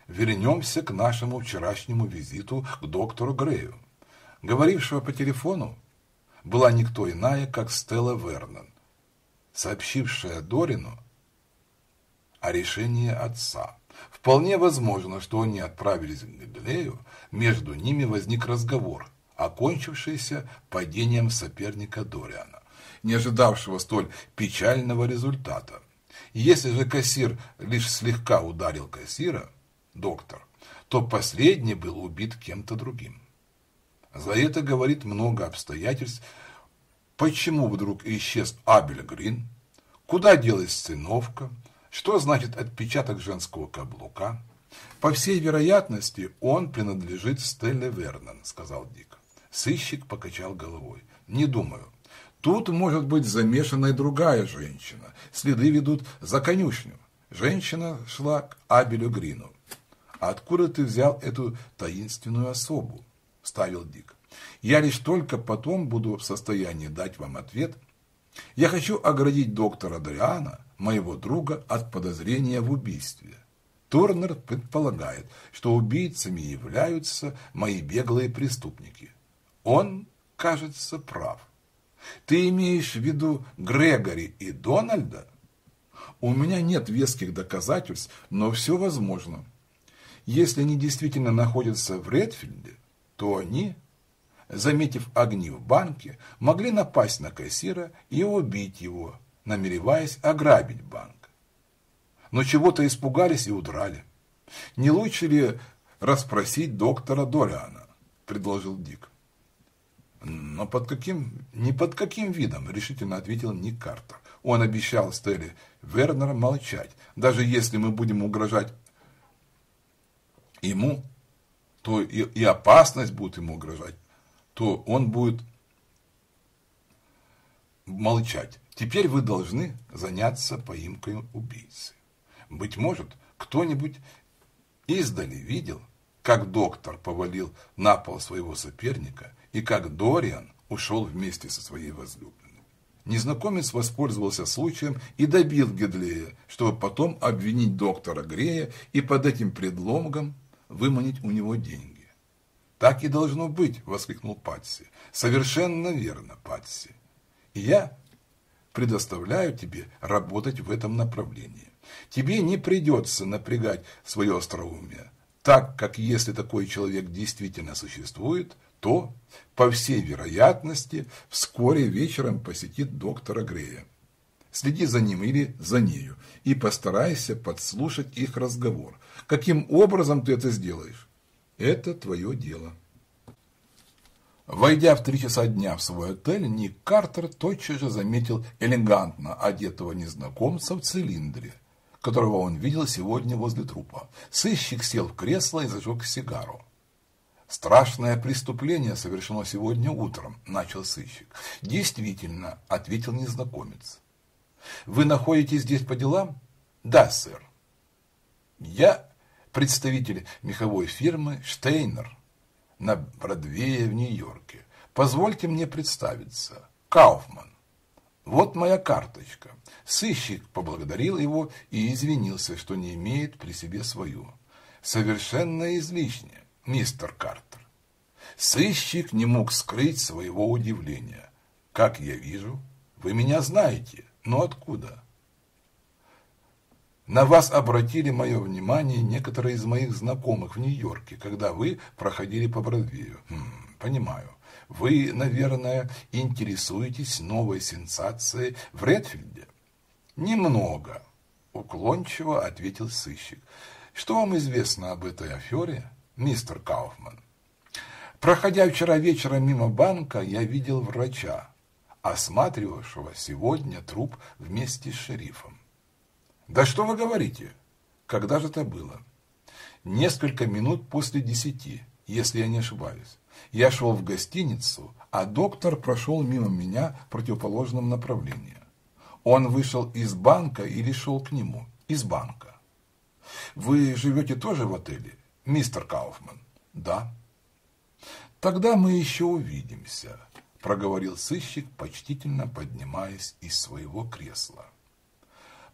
Вернемся к нашему вчерашнему визиту к доктору Грею. Говорившего по телефону была никто иная, как Стелла Вернон, сообщившая Дорину о решении отца. Вполне возможно, что они отправились к Галилею, между ними возник разговор, окончившееся падением соперника Дориана, не ожидавшего столь печального результата. Если же кассир лишь слегка ударил кассира, доктор, то последний был убит кем-то другим. За это говорит много обстоятельств, почему вдруг исчез Абель Грин, куда делась сценовка, что значит отпечаток женского каблука. По всей вероятности, он принадлежит Стелле Вернон, сказал Дик. Сыщик покачал головой. Не думаю. Тут может быть замешана и другая женщина. Следы ведут за конюшню. Женщина шла к Абелю Грину. «А откуда ты взял эту таинственную особу? Ставил Дик. Я лишь только потом буду в состоянии дать вам ответ. Я хочу оградить доктора Дриана, моего друга, от подозрения в убийстве. Турнер предполагает, что убийцами являются мои беглые преступники. Он, кажется, прав. Ты имеешь в виду Грегори и Дональда? У меня нет веских доказательств, но все возможно. Если они действительно находятся в Редфилде, то они, заметив огни в банке, могли напасть на кассира и убить его, намереваясь ограбить банк. Но чего-то испугались и удрали. Не лучше ли расспросить доктора Дориана, предложил Дик. Но под каким, не под каким видом, решительно ответил Ник Картер. Он обещал Стелле Вернера молчать. Даже если мы будем угрожать ему, то и, и опасность будет ему угрожать, то он будет молчать. Теперь вы должны заняться поимкой убийцы. Быть может, кто-нибудь издали видел, как доктор повалил на пол своего соперника и как Дориан ушел вместе со своей возлюбленной. Незнакомец воспользовался случаем и добил Гедлея, чтобы потом обвинить доктора Грея и под этим предлогом выманить у него деньги. «Так и должно быть!» – воскликнул Патси. «Совершенно верно, Патси. И я предоставляю тебе работать в этом направлении. Тебе не придется напрягать свое остроумие, так как если такой человек действительно существует, то, по всей вероятности, вскоре вечером посетит доктора Грея. Следи за ним или за нею и постарайся подслушать их разговор. Каким образом ты это сделаешь? Это твое дело. Войдя в три часа дня в свой отель, Ник Картер тотчас же заметил элегантно одетого незнакомца в цилиндре, которого он видел сегодня возле трупа. Сыщик сел в кресло и зажег сигару. «Страшное преступление совершено сегодня утром», – начал сыщик. «Действительно», – ответил незнакомец. «Вы находитесь здесь по делам?» «Да, сэр». «Я представитель меховой фирмы «Штейнер» на Бродвее в Нью-Йорке. Позвольте мне представиться. Кауфман. Вот моя карточка. Сыщик поблагодарил его и извинился, что не имеет при себе свою. Совершенно излишне, мистер Картер. Сыщик не мог скрыть своего удивления. Как я вижу, вы меня знаете, но откуда? На вас обратили мое внимание некоторые из моих знакомых в Нью-Йорке, когда вы проходили по Бродвею. Хм, понимаю. Вы, наверное, интересуетесь новой сенсацией в Редфилде? Немного, уклончиво ответил сыщик. Что вам известно об этой афере, мистер Кауфман? Проходя вчера вечером мимо банка, я видел врача, осматривавшего сегодня труп вместе с шерифом. Да что вы говорите? Когда же это было? Несколько минут после десяти, если я не ошибаюсь. Я шел в гостиницу, а доктор прошел мимо меня в противоположном направлении. Он вышел из банка или шел к нему? Из банка. Вы живете тоже в отеле, мистер Кауфман? Да. Тогда мы еще увидимся, проговорил сыщик, почтительно поднимаясь из своего кресла.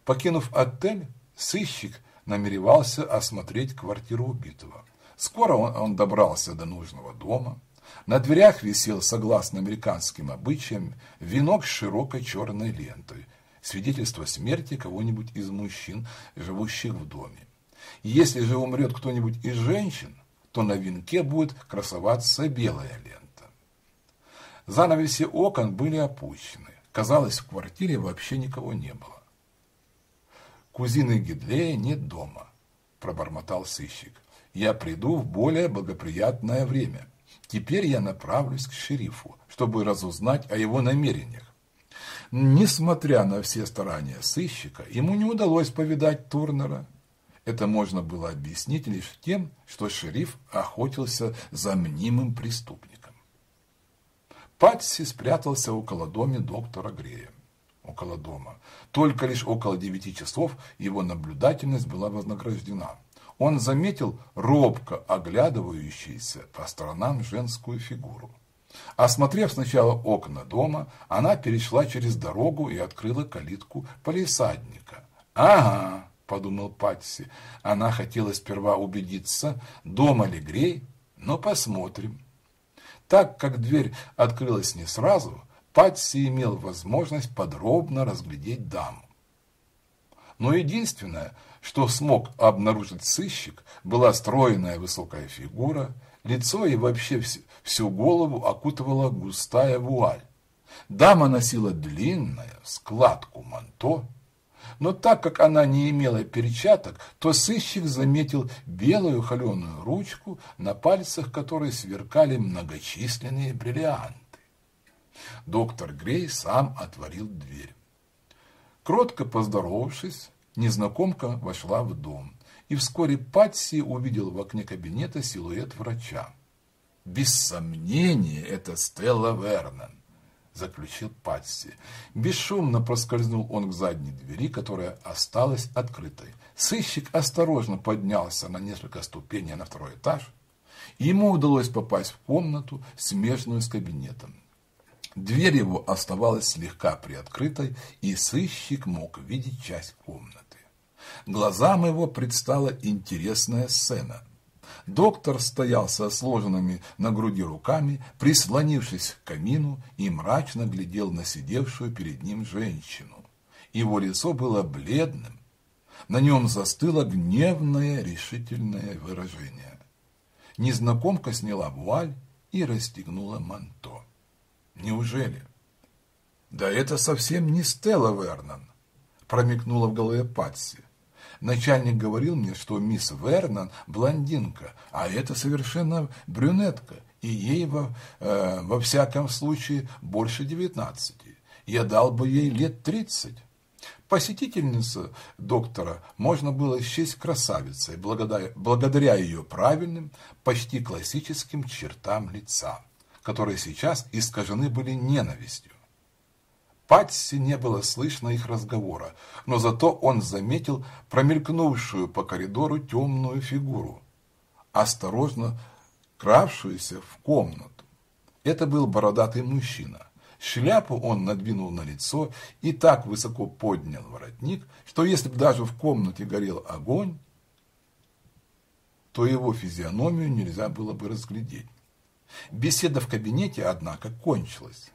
Покинув отель, сыщик намеревался осмотреть квартиру убитого. Скоро он, добрался до нужного дома. На дверях висел, согласно американским обычаям, венок с широкой черной лентой, свидетельство смерти кого-нибудь из мужчин, живущих в доме. Если же умрет кто-нибудь из женщин, то на венке будет красоваться белая лента. Занавеси окон были опущены. Казалось, в квартире вообще никого не было. «Кузины Гидлея нет дома», – пробормотал сыщик. «Я приду в более благоприятное время. Теперь я направлюсь к шерифу, чтобы разузнать о его намерениях. Несмотря на все старания сыщика, ему не удалось повидать Турнера. Это можно было объяснить лишь тем, что шериф охотился за мнимым преступником. Патси спрятался около дома доктора Грея. Около дома. Только лишь около девяти часов его наблюдательность была вознаграждена. Он заметил робко оглядывающуюся по сторонам женскую фигуру. Осмотрев сначала окна дома, она перешла через дорогу и открыла калитку полисадника. «Ага», – подумал Патси, – она хотела сперва убедиться, дома ли Грей, но посмотрим. Так как дверь открылась не сразу, Патси имел возможность подробно разглядеть даму. Но единственное, что смог обнаружить сыщик, была стройная высокая фигура – Лицо и вообще всю голову окутывала густая вуаль. Дама носила длинное складку манто, но так как она не имела перчаток, то сыщик заметил белую холеную ручку, на пальцах которой сверкали многочисленные бриллианты. Доктор Грей сам отворил дверь. Кротко поздоровавшись, незнакомка вошла в дом и вскоре Патси увидел в окне кабинета силуэт врача. «Без сомнения, это Стелла Вернон», – заключил Патси. Бесшумно проскользнул он к задней двери, которая осталась открытой. Сыщик осторожно поднялся на несколько ступеней на второй этаж. Ему удалось попасть в комнату, смежную с кабинетом. Дверь его оставалась слегка приоткрытой, и сыщик мог видеть часть комнаты. Глазам его предстала интересная сцена. Доктор стоял со сложенными на груди руками, прислонившись к камину и мрачно глядел на сидевшую перед ним женщину. Его лицо было бледным, на нем застыло гневное решительное выражение. Незнакомка сняла вуаль и расстегнула манто. Неужели? Да это совсем не Стелла Вернон, промелькнула в голове Патси. Начальник говорил мне, что мисс Вернон блондинка, а это совершенно брюнетка, и ей во, э, во всяком случае больше девятнадцати. Я дал бы ей лет тридцать. Посетительница доктора можно было счесть красавицей благодаря, благодаря ее правильным, почти классическим чертам лица, которые сейчас искажены были ненавистью. Патси не было слышно их разговора, но зато он заметил промелькнувшую по коридору темную фигуру, осторожно кравшуюся в комнату. Это был бородатый мужчина. Шляпу он надвинул на лицо и так высоко поднял воротник, что если бы даже в комнате горел огонь, то его физиономию нельзя было бы разглядеть. Беседа в кабинете, однако, кончилась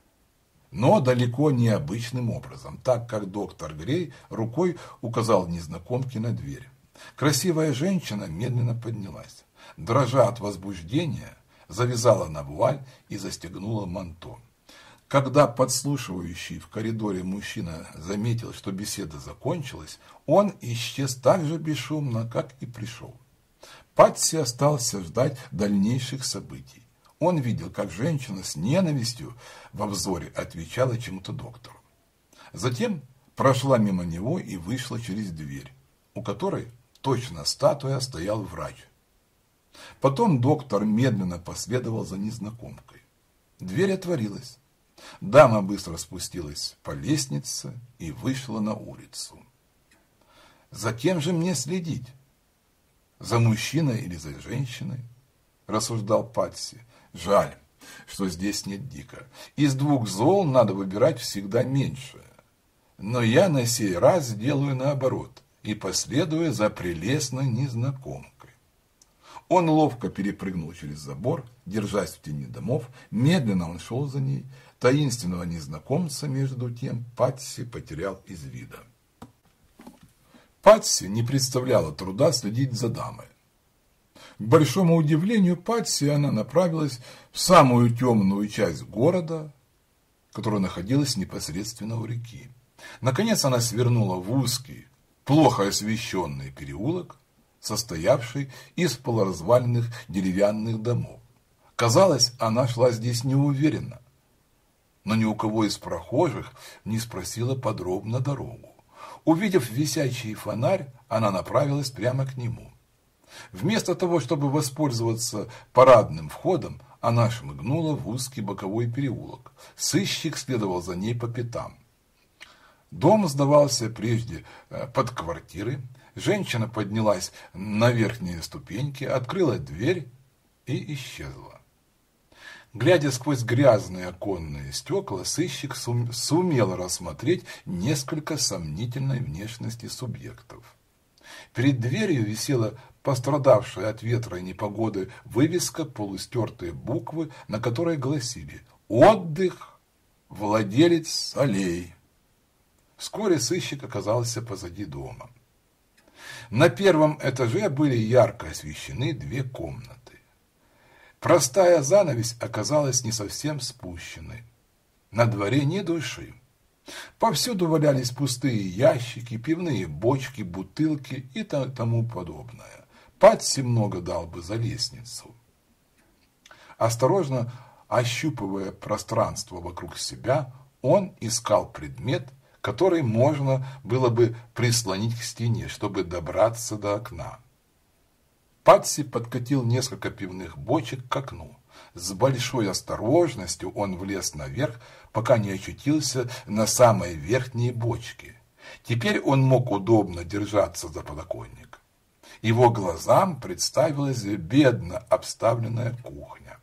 но далеко не обычным образом, так как доктор Грей рукой указал незнакомке на дверь. Красивая женщина медленно поднялась. Дрожа от возбуждения, завязала на вуаль и застегнула манто. Когда подслушивающий в коридоре мужчина заметил, что беседа закончилась, он исчез так же бесшумно, как и пришел. Патси остался ждать дальнейших событий. Он видел, как женщина с ненавистью во взоре отвечала чему-то доктору. Затем прошла мимо него и вышла через дверь, у которой точно статуя стоял врач. Потом доктор медленно последовал за незнакомкой. Дверь отворилась. Дама быстро спустилась по лестнице и вышла на улицу. За кем же мне следить? За мужчиной или за женщиной? Рассуждал Патси. Жаль, что здесь нет Дика. Из двух зол надо выбирать всегда меньшее. Но я на сей раз сделаю наоборот и последую за прелестной незнакомкой. Он ловко перепрыгнул через забор, держась в тени домов, медленно он шел за ней, таинственного незнакомца между тем Патси потерял из вида. Патси не представляла труда следить за дамой. К большому удивлению Патси она направилась в самую темную часть города, которая находилась непосредственно у реки. Наконец она свернула в узкий, плохо освещенный переулок, состоявший из полуразваленных деревянных домов. Казалось, она шла здесь неуверенно, но ни у кого из прохожих не спросила подробно дорогу. Увидев висячий фонарь, она направилась прямо к нему. Вместо того, чтобы воспользоваться парадным входом, она шмыгнула в узкий боковой переулок. Сыщик следовал за ней по пятам. Дом сдавался прежде э, под квартиры. Женщина поднялась на верхние ступеньки, открыла дверь и исчезла. Глядя сквозь грязные оконные стекла, сыщик сумел рассмотреть несколько сомнительной внешности субъектов. Перед дверью висела пострадавшая от ветра и непогоды вывеска, полустертые буквы, на которой гласили «Отдых, владелец аллей». Вскоре сыщик оказался позади дома. На первом этаже были ярко освещены две комнаты. Простая занавесь оказалась не совсем спущенной. На дворе ни души. Повсюду валялись пустые ящики, пивные бочки, бутылки и тому подобное. Патси много дал бы за лестницу. Осторожно ощупывая пространство вокруг себя, он искал предмет – который можно было бы прислонить к стене, чтобы добраться до окна. Патси подкатил несколько пивных бочек к окну. С большой осторожностью он влез наверх, пока не очутился на самой верхней бочке. Теперь он мог удобно держаться за подоконник. Его глазам представилась бедно обставленная кухня.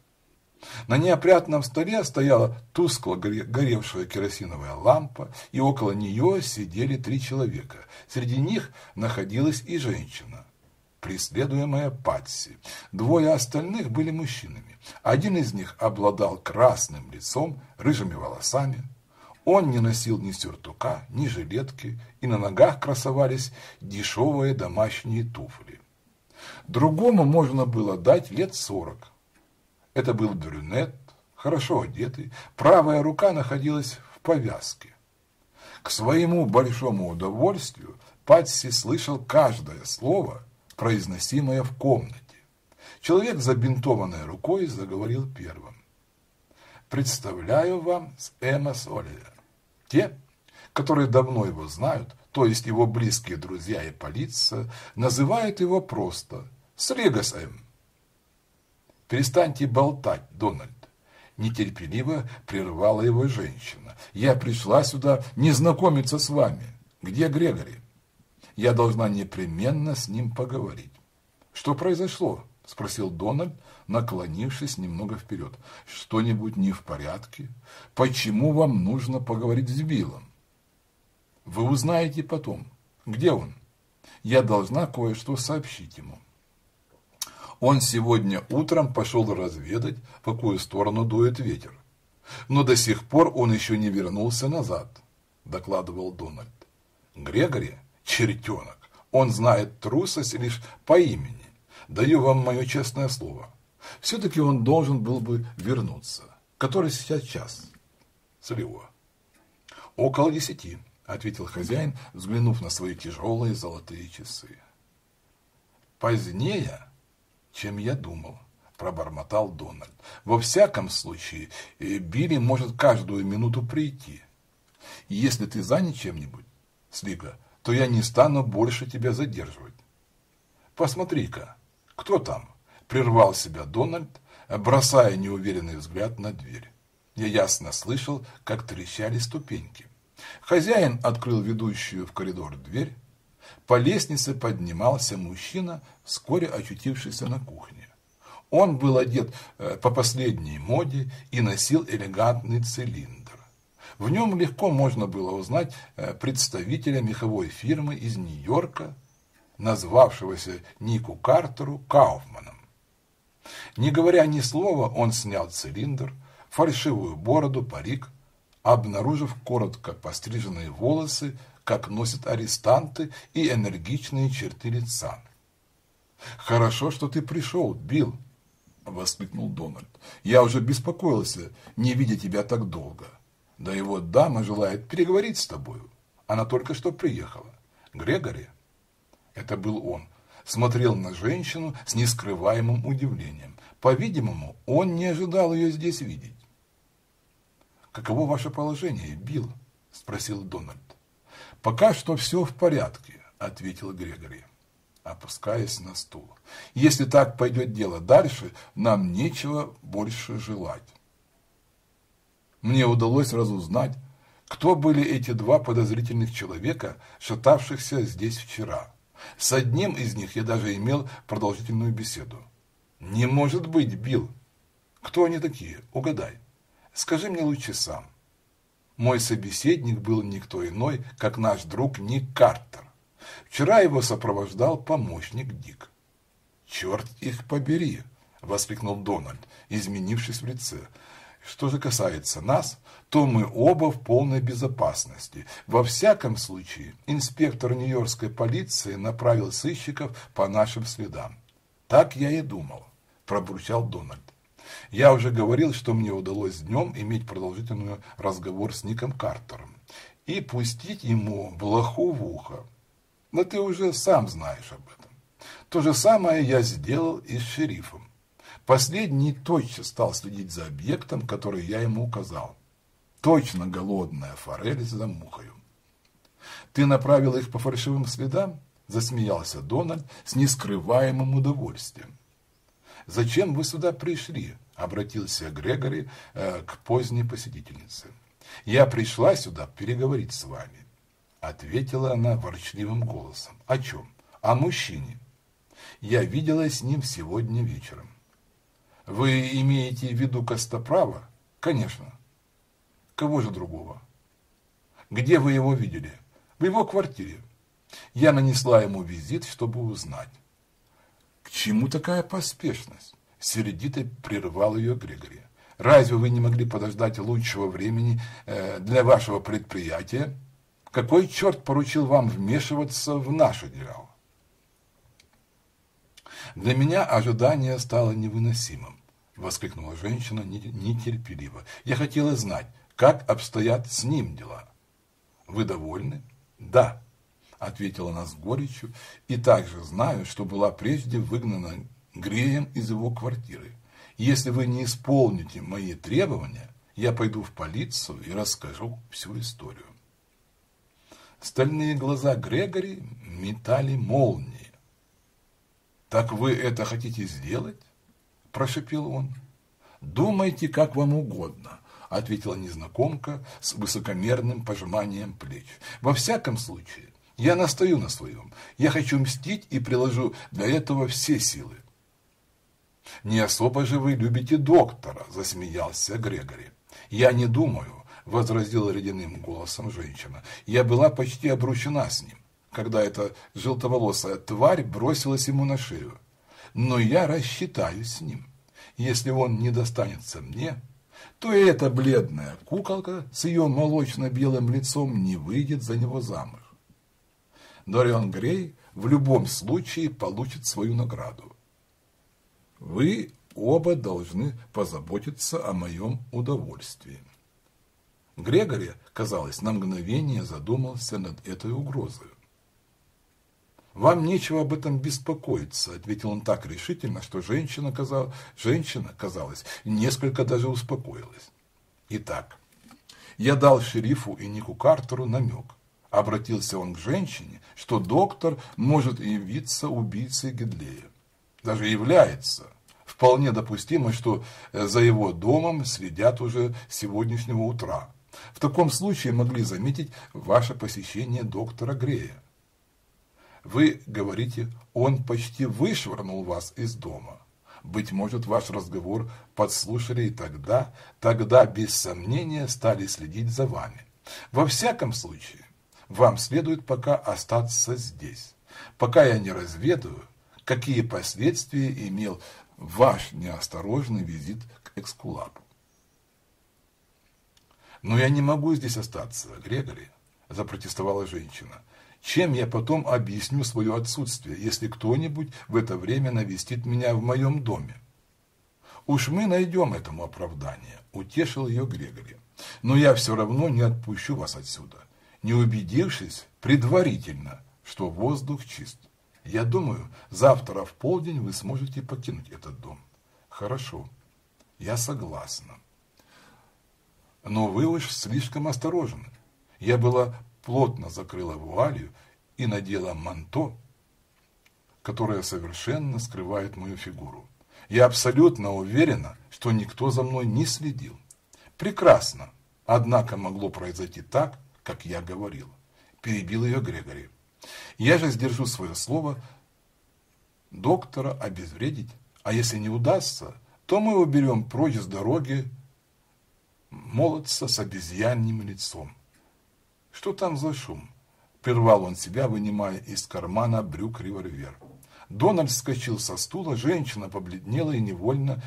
На неопрятном столе стояла тускло горевшая керосиновая лампа, и около нее сидели три человека. Среди них находилась и женщина, преследуемая Патси. Двое остальных были мужчинами. Один из них обладал красным лицом, рыжими волосами. Он не носил ни сюртука, ни жилетки, и на ногах красовались дешевые домашние туфли. Другому можно было дать лет сорок. Это был брюнет, хорошо одетый, правая рука находилась в повязке. К своему большому удовольствию Патси слышал каждое слово, произносимое в комнате. Человек с забинтованной рукой заговорил первым. «Представляю вам с Эмма Оливер. Те, которые давно его знают, то есть его близкие друзья и полиция, называют его просто Сригас М. «Перестаньте болтать, Дональд!» Нетерпеливо прервала его женщина. «Я пришла сюда не знакомиться с вами. Где Грегори? Я должна непременно с ним поговорить». «Что произошло?» – спросил Дональд, наклонившись немного вперед. «Что-нибудь не в порядке? Почему вам нужно поговорить с Биллом?» «Вы узнаете потом. Где он? Я должна кое-что сообщить ему». Он сегодня утром пошел разведать, в какую сторону дует ветер. Но до сих пор он еще не вернулся назад, докладывал Дональд. Грегори – чертенок. Он знает трусость лишь по имени. Даю вам мое честное слово. Все-таки он должен был бы вернуться. Который сейчас час? Слева. Около десяти, ответил хозяин, взглянув на свои тяжелые золотые часы. Позднее чем я думал, пробормотал Дональд. Во всяком случае, э, Билли может каждую минуту прийти. Если ты занят чем-нибудь, Слига, то я не стану больше тебя задерживать. Посмотри-ка, кто там? Прервал себя Дональд, бросая неуверенный взгляд на дверь. Я ясно слышал, как трещали ступеньки. Хозяин открыл ведущую в коридор дверь, по лестнице поднимался мужчина, вскоре очутившийся на кухне. Он был одет э, по последней моде и носил элегантный цилиндр. В нем легко можно было узнать э, представителя меховой фирмы из Нью-Йорка, назвавшегося Нику Картеру Кауфманом. Не говоря ни слова, он снял цилиндр, фальшивую бороду, парик, обнаружив коротко постриженные волосы, как носят арестанты, и энергичные черты лица. «Хорошо, что ты пришел, Билл!» – воскликнул Дональд. «Я уже беспокоился, не видя тебя так долго. Да и вот дама желает переговорить с тобою. Она только что приехала. Грегори, это был он, смотрел на женщину с нескрываемым удивлением. По-видимому, он не ожидал ее здесь видеть. «Каково ваше положение, Билл?» – спросил Дональд. «Пока что все в порядке», – ответил Грегори, опускаясь на стул. «Если так пойдет дело дальше, нам нечего больше желать». Мне удалось разузнать, кто были эти два подозрительных человека, шатавшихся здесь вчера. С одним из них я даже имел продолжительную беседу. «Не может быть, Билл! Кто они такие? Угадай. Скажи мне лучше сам». Мой собеседник был никто иной, как наш друг Ник Картер. Вчера его сопровождал помощник Дик. «Черт их побери!» – воскликнул Дональд, изменившись в лице. Что же касается нас, то мы оба в полной безопасности. Во всяком случае, инспектор Нью-Йоркской полиции направил сыщиков по нашим следам. Так я и думал, пробурчал Дональд. Я уже говорил, что мне удалось днем иметь продолжительный разговор с Ником Картером и пустить ему блоху в ухо. Но ты уже сам знаешь об этом. То же самое я сделал и с шерифом. Последний точно стал следить за объектом, который я ему указал. Точно голодная форель за мухою. «Ты направил их по фальшивым следам?» – засмеялся Дональд с нескрываемым удовольствием. «Зачем вы сюда пришли?» – обратился Грегори э, к поздней посетительнице. «Я пришла сюда переговорить с вами», – ответила она ворчливым голосом. «О чем? О мужчине. Я видела с ним сегодня вечером. Вы имеете в виду Костоправа? Конечно. Кого же другого? Где вы его видели? В его квартире. Я нанесла ему визит, чтобы узнать. Чему такая поспешность? Сердито прервал ее Григорий. Разве вы не могли подождать лучшего времени э, для вашего предприятия? Какой черт поручил вам вмешиваться в наше дело? Для меня ожидание стало невыносимым, воскликнула женщина нетерпеливо. Я хотела знать, как обстоят с ним дела. Вы довольны? Да, ответила она с горечью, и также знаю, что была прежде выгнана Греем из его квартиры. Если вы не исполните мои требования, я пойду в полицию и расскажу всю историю. Стальные глаза Грегори метали молнии. «Так вы это хотите сделать?» – прошепел он. «Думайте, как вам угодно», – ответила незнакомка с высокомерным пожиманием плеч. «Во всяком случае, я настаю на своем. Я хочу мстить и приложу для этого все силы». «Не особо же вы любите доктора», – засмеялся Грегори. «Я не думаю», – возразила ледяным голосом женщина. «Я была почти обручена с ним когда эта желтоволосая тварь бросилась ему на шею. Но я рассчитаюсь с ним. Если он не достанется мне, то и эта бледная куколка с ее молочно-белым лицом не выйдет за него замуж. Дориан Грей в любом случае получит свою награду. Вы оба должны позаботиться о моем удовольствии. Грегори, казалось, на мгновение задумался над этой угрозой. «Вам нечего об этом беспокоиться», – ответил он так решительно, что женщина, казалось, женщина, казалось, несколько даже успокоилась. Итак, я дал шерифу и Нику Картеру намек. Обратился он к женщине, что доктор может явиться убийцей Гедлея. Даже является. Вполне допустимо, что за его домом следят уже с сегодняшнего утра. В таком случае могли заметить ваше посещение доктора Грея. Вы говорите, он почти вышвырнул вас из дома. Быть может, ваш разговор подслушали и тогда, тогда без сомнения стали следить за вами. Во всяком случае, вам следует пока остаться здесь, пока я не разведаю, какие последствия имел ваш неосторожный визит к Экскулапу. «Но я не могу здесь остаться, Грегори», – запротестовала женщина. Чем я потом объясню свое отсутствие, если кто-нибудь в это время навестит меня в моем доме? Уж мы найдем этому оправдание, утешил ее Грегори. Но я все равно не отпущу вас отсюда, не убедившись предварительно, что воздух чист. Я думаю, завтра в полдень вы сможете покинуть этот дом. Хорошо, я согласна. Но вы уж слишком осторожны. Я была плотно закрыла вуалью и надела манто, которое совершенно скрывает мою фигуру. Я абсолютно уверена, что никто за мной не следил. Прекрасно. Однако могло произойти так, как я говорил. Перебил ее Грегори. Я же сдержу свое слово доктора обезвредить, а если не удастся, то мы уберем прочь с дороги молодца с обезьянным лицом. Что там за шум? Прервал он себя, вынимая из кармана брюк револьвер. Дональд вскочил со стула, женщина побледнела и невольно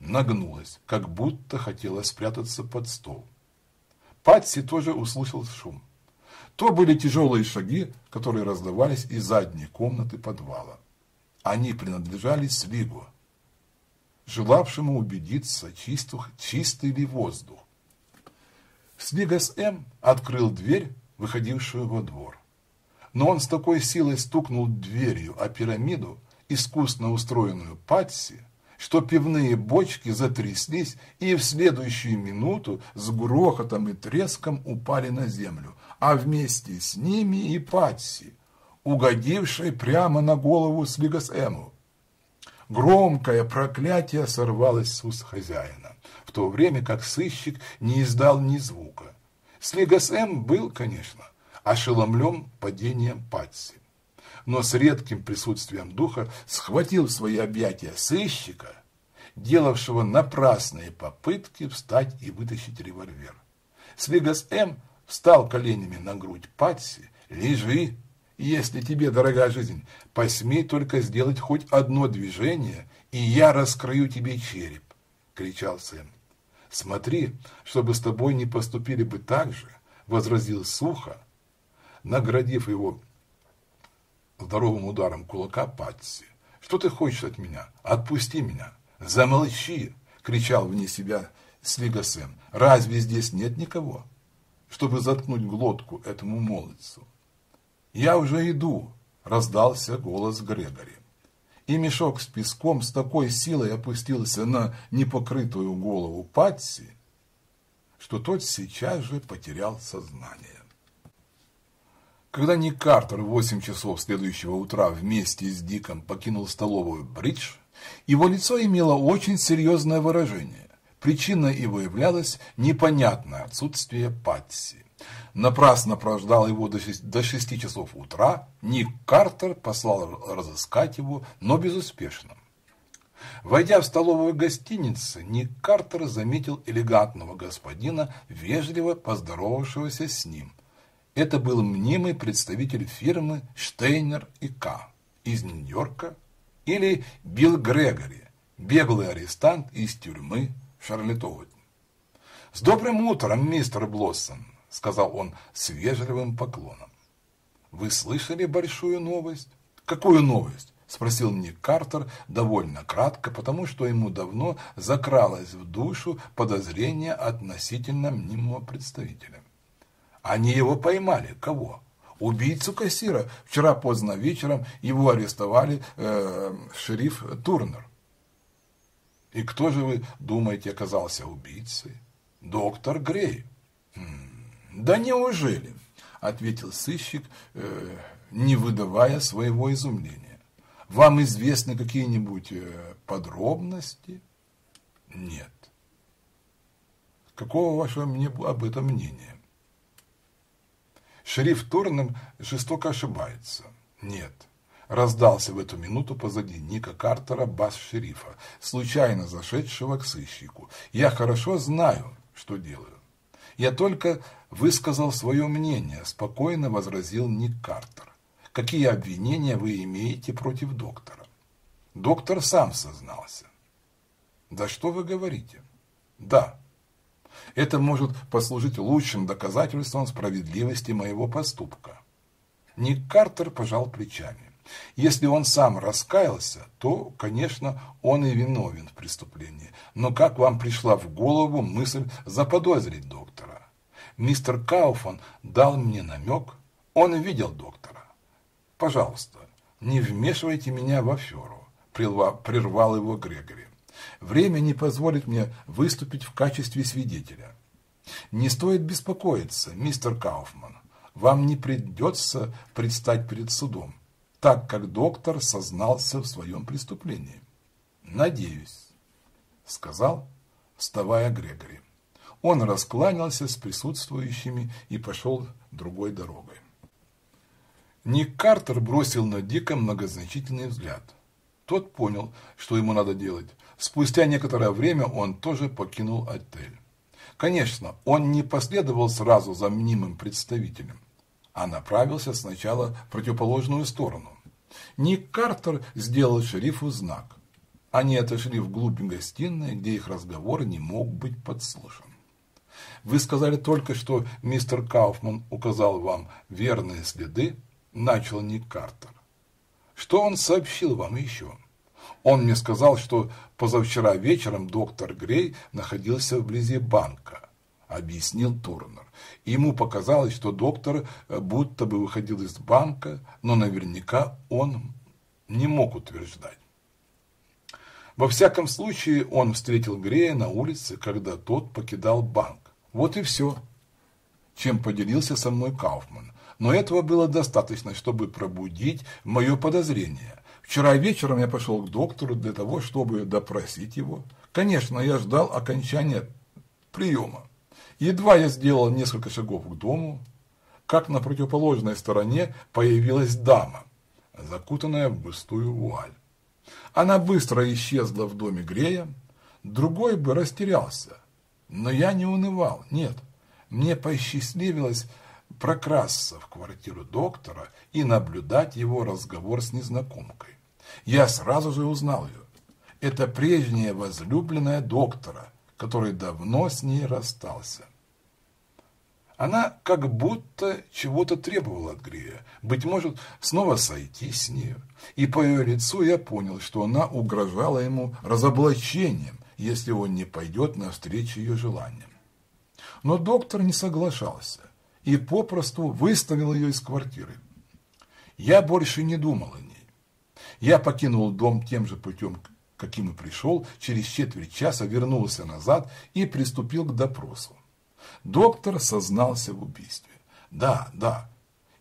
нагнулась, как будто хотела спрятаться под стол. Патси тоже услышал шум. То были тяжелые шаги, которые раздавались из задней комнаты подвала. Они принадлежали Слигу, желавшему убедиться, чистый ли воздух. Слигас М. открыл дверь, выходившую во двор. Но он с такой силой стукнул дверью о пирамиду, искусно устроенную Патси, что пивные бочки затряслись и в следующую минуту с грохотом и треском упали на землю, а вместе с ними и Патси, угодившей прямо на голову Слигас-Эму. Громкое проклятие сорвалось с уст хозяина, в то время как сыщик не издал ни звука. Слигас-Эм был, конечно, ошеломлен падением Патси, но с редким присутствием духа схватил в свои объятия сыщика, делавшего напрасные попытки встать и вытащить револьвер. Слигас-М встал коленями на грудь Патси, лежи, если тебе дорога жизнь, посмей только сделать хоть одно движение, и я раскрою тебе череп, кричал Сэм. Смотри, чтобы с тобой не поступили бы так же, возразил сухо, наградив его здоровым ударом кулака Патси. Что ты хочешь от меня? Отпусти меня. Замолчи, кричал вне себя Слигасен. Разве здесь нет никого, чтобы заткнуть глотку этому молодцу? Я уже иду, раздался голос Грегори. И мешок с песком с такой силой опустился на непокрытую голову Патси, что тот сейчас же потерял сознание. Когда Ник Картер в 8 часов следующего утра вместе с Диком покинул столовую Бридж, его лицо имело очень серьезное выражение. Причиной его являлось непонятное отсутствие Патси. Напрасно прождал его до 6, до 6 часов утра, Ник Картер послал разыскать его, но безуспешно. Войдя в столовую гостиницы, Ник Картер заметил элегантного господина, вежливо поздоровавшегося с ним, это был мнимый представитель фирмы Штейнер и К. из Нью-Йорка или Билл Грегори, беглый арестант из тюрьмы Шарлеттоуэн. «С добрым утром, мистер Блоссон», — сказал он с вежливым поклоном. «Вы слышали большую новость?» «Какую новость?» — спросил мне Картер довольно кратко, потому что ему давно закралось в душу подозрение относительно мнимого представителя. Они его поймали. Кого? Убийцу кассира. Вчера поздно вечером его арестовали э, шериф Турнер. И кто же вы думаете оказался убийцей? Доктор Грей. Хм, да неужели? Ответил сыщик, э, не выдавая своего изумления. Вам известны какие-нибудь э, подробности? Нет. Какого вашего мне об этом мнения? Шериф Торнем жестоко ошибается. Нет. Раздался в эту минуту позади Ника Картера бас шерифа, случайно зашедшего к сыщику. Я хорошо знаю, что делаю. Я только высказал свое мнение, спокойно возразил Ник Картер. Какие обвинения вы имеете против доктора? Доктор сам сознался. Да что вы говорите? Да, это может послужить лучшим доказательством справедливости моего поступка. Ник Картер пожал плечами. Если он сам раскаялся, то, конечно, он и виновен в преступлении. Но как вам пришла в голову мысль заподозрить доктора? Мистер Кауфан дал мне намек, он видел доктора. Пожалуйста, не вмешивайте меня в аферу, прервал его Грегори. Время не позволит мне выступить в качестве свидетеля. Не стоит беспокоиться, мистер Кауфман. Вам не придется предстать перед судом так как доктор сознался в своем преступлении. «Надеюсь», — сказал, вставая Грегори. Он раскланялся с присутствующими и пошел другой дорогой. Ник Картер бросил на Дика многозначительный взгляд. Тот понял, что ему надо делать. Спустя некоторое время он тоже покинул отель. Конечно, он не последовал сразу за мнимым представителем а направился сначала в противоположную сторону. Ник Картер сделал шерифу знак. Они отошли вглубь гостиной, где их разговор не мог быть подслушан. «Вы сказали только, что мистер Кауфман указал вам верные следы», – начал Ник Картер. «Что он сообщил вам еще?» Он мне сказал, что позавчера вечером доктор Грей находился вблизи банка объяснил Турнер. Ему показалось, что доктор э, будто бы выходил из банка, но наверняка он не мог утверждать. Во всяком случае, он встретил Грея на улице, когда тот покидал банк. Вот и все, чем поделился со мной Кауфман. Но этого было достаточно, чтобы пробудить мое подозрение. Вчера вечером я пошел к доктору для того, чтобы допросить его. Конечно, я ждал окончания приема. Едва я сделал несколько шагов к дому, как на противоположной стороне появилась дама, закутанная в густую вуаль. Она быстро исчезла в доме Грея, другой бы растерялся. Но я не унывал, нет. Мне посчастливилось прокрасться в квартиру доктора и наблюдать его разговор с незнакомкой. Я сразу же узнал ее. Это прежняя возлюбленная доктора, который давно с ней расстался. Она как будто чего-то требовала от Грея, быть может, снова сойти с нею. И по ее лицу я понял, что она угрожала ему разоблачением, если он не пойдет навстречу ее желаниям. Но доктор не соглашался и попросту выставил ее из квартиры. Я больше не думал о. Я покинул дом тем же путем, каким и пришел, через четверть часа вернулся назад и приступил к допросу. Доктор сознался в убийстве. Да, да,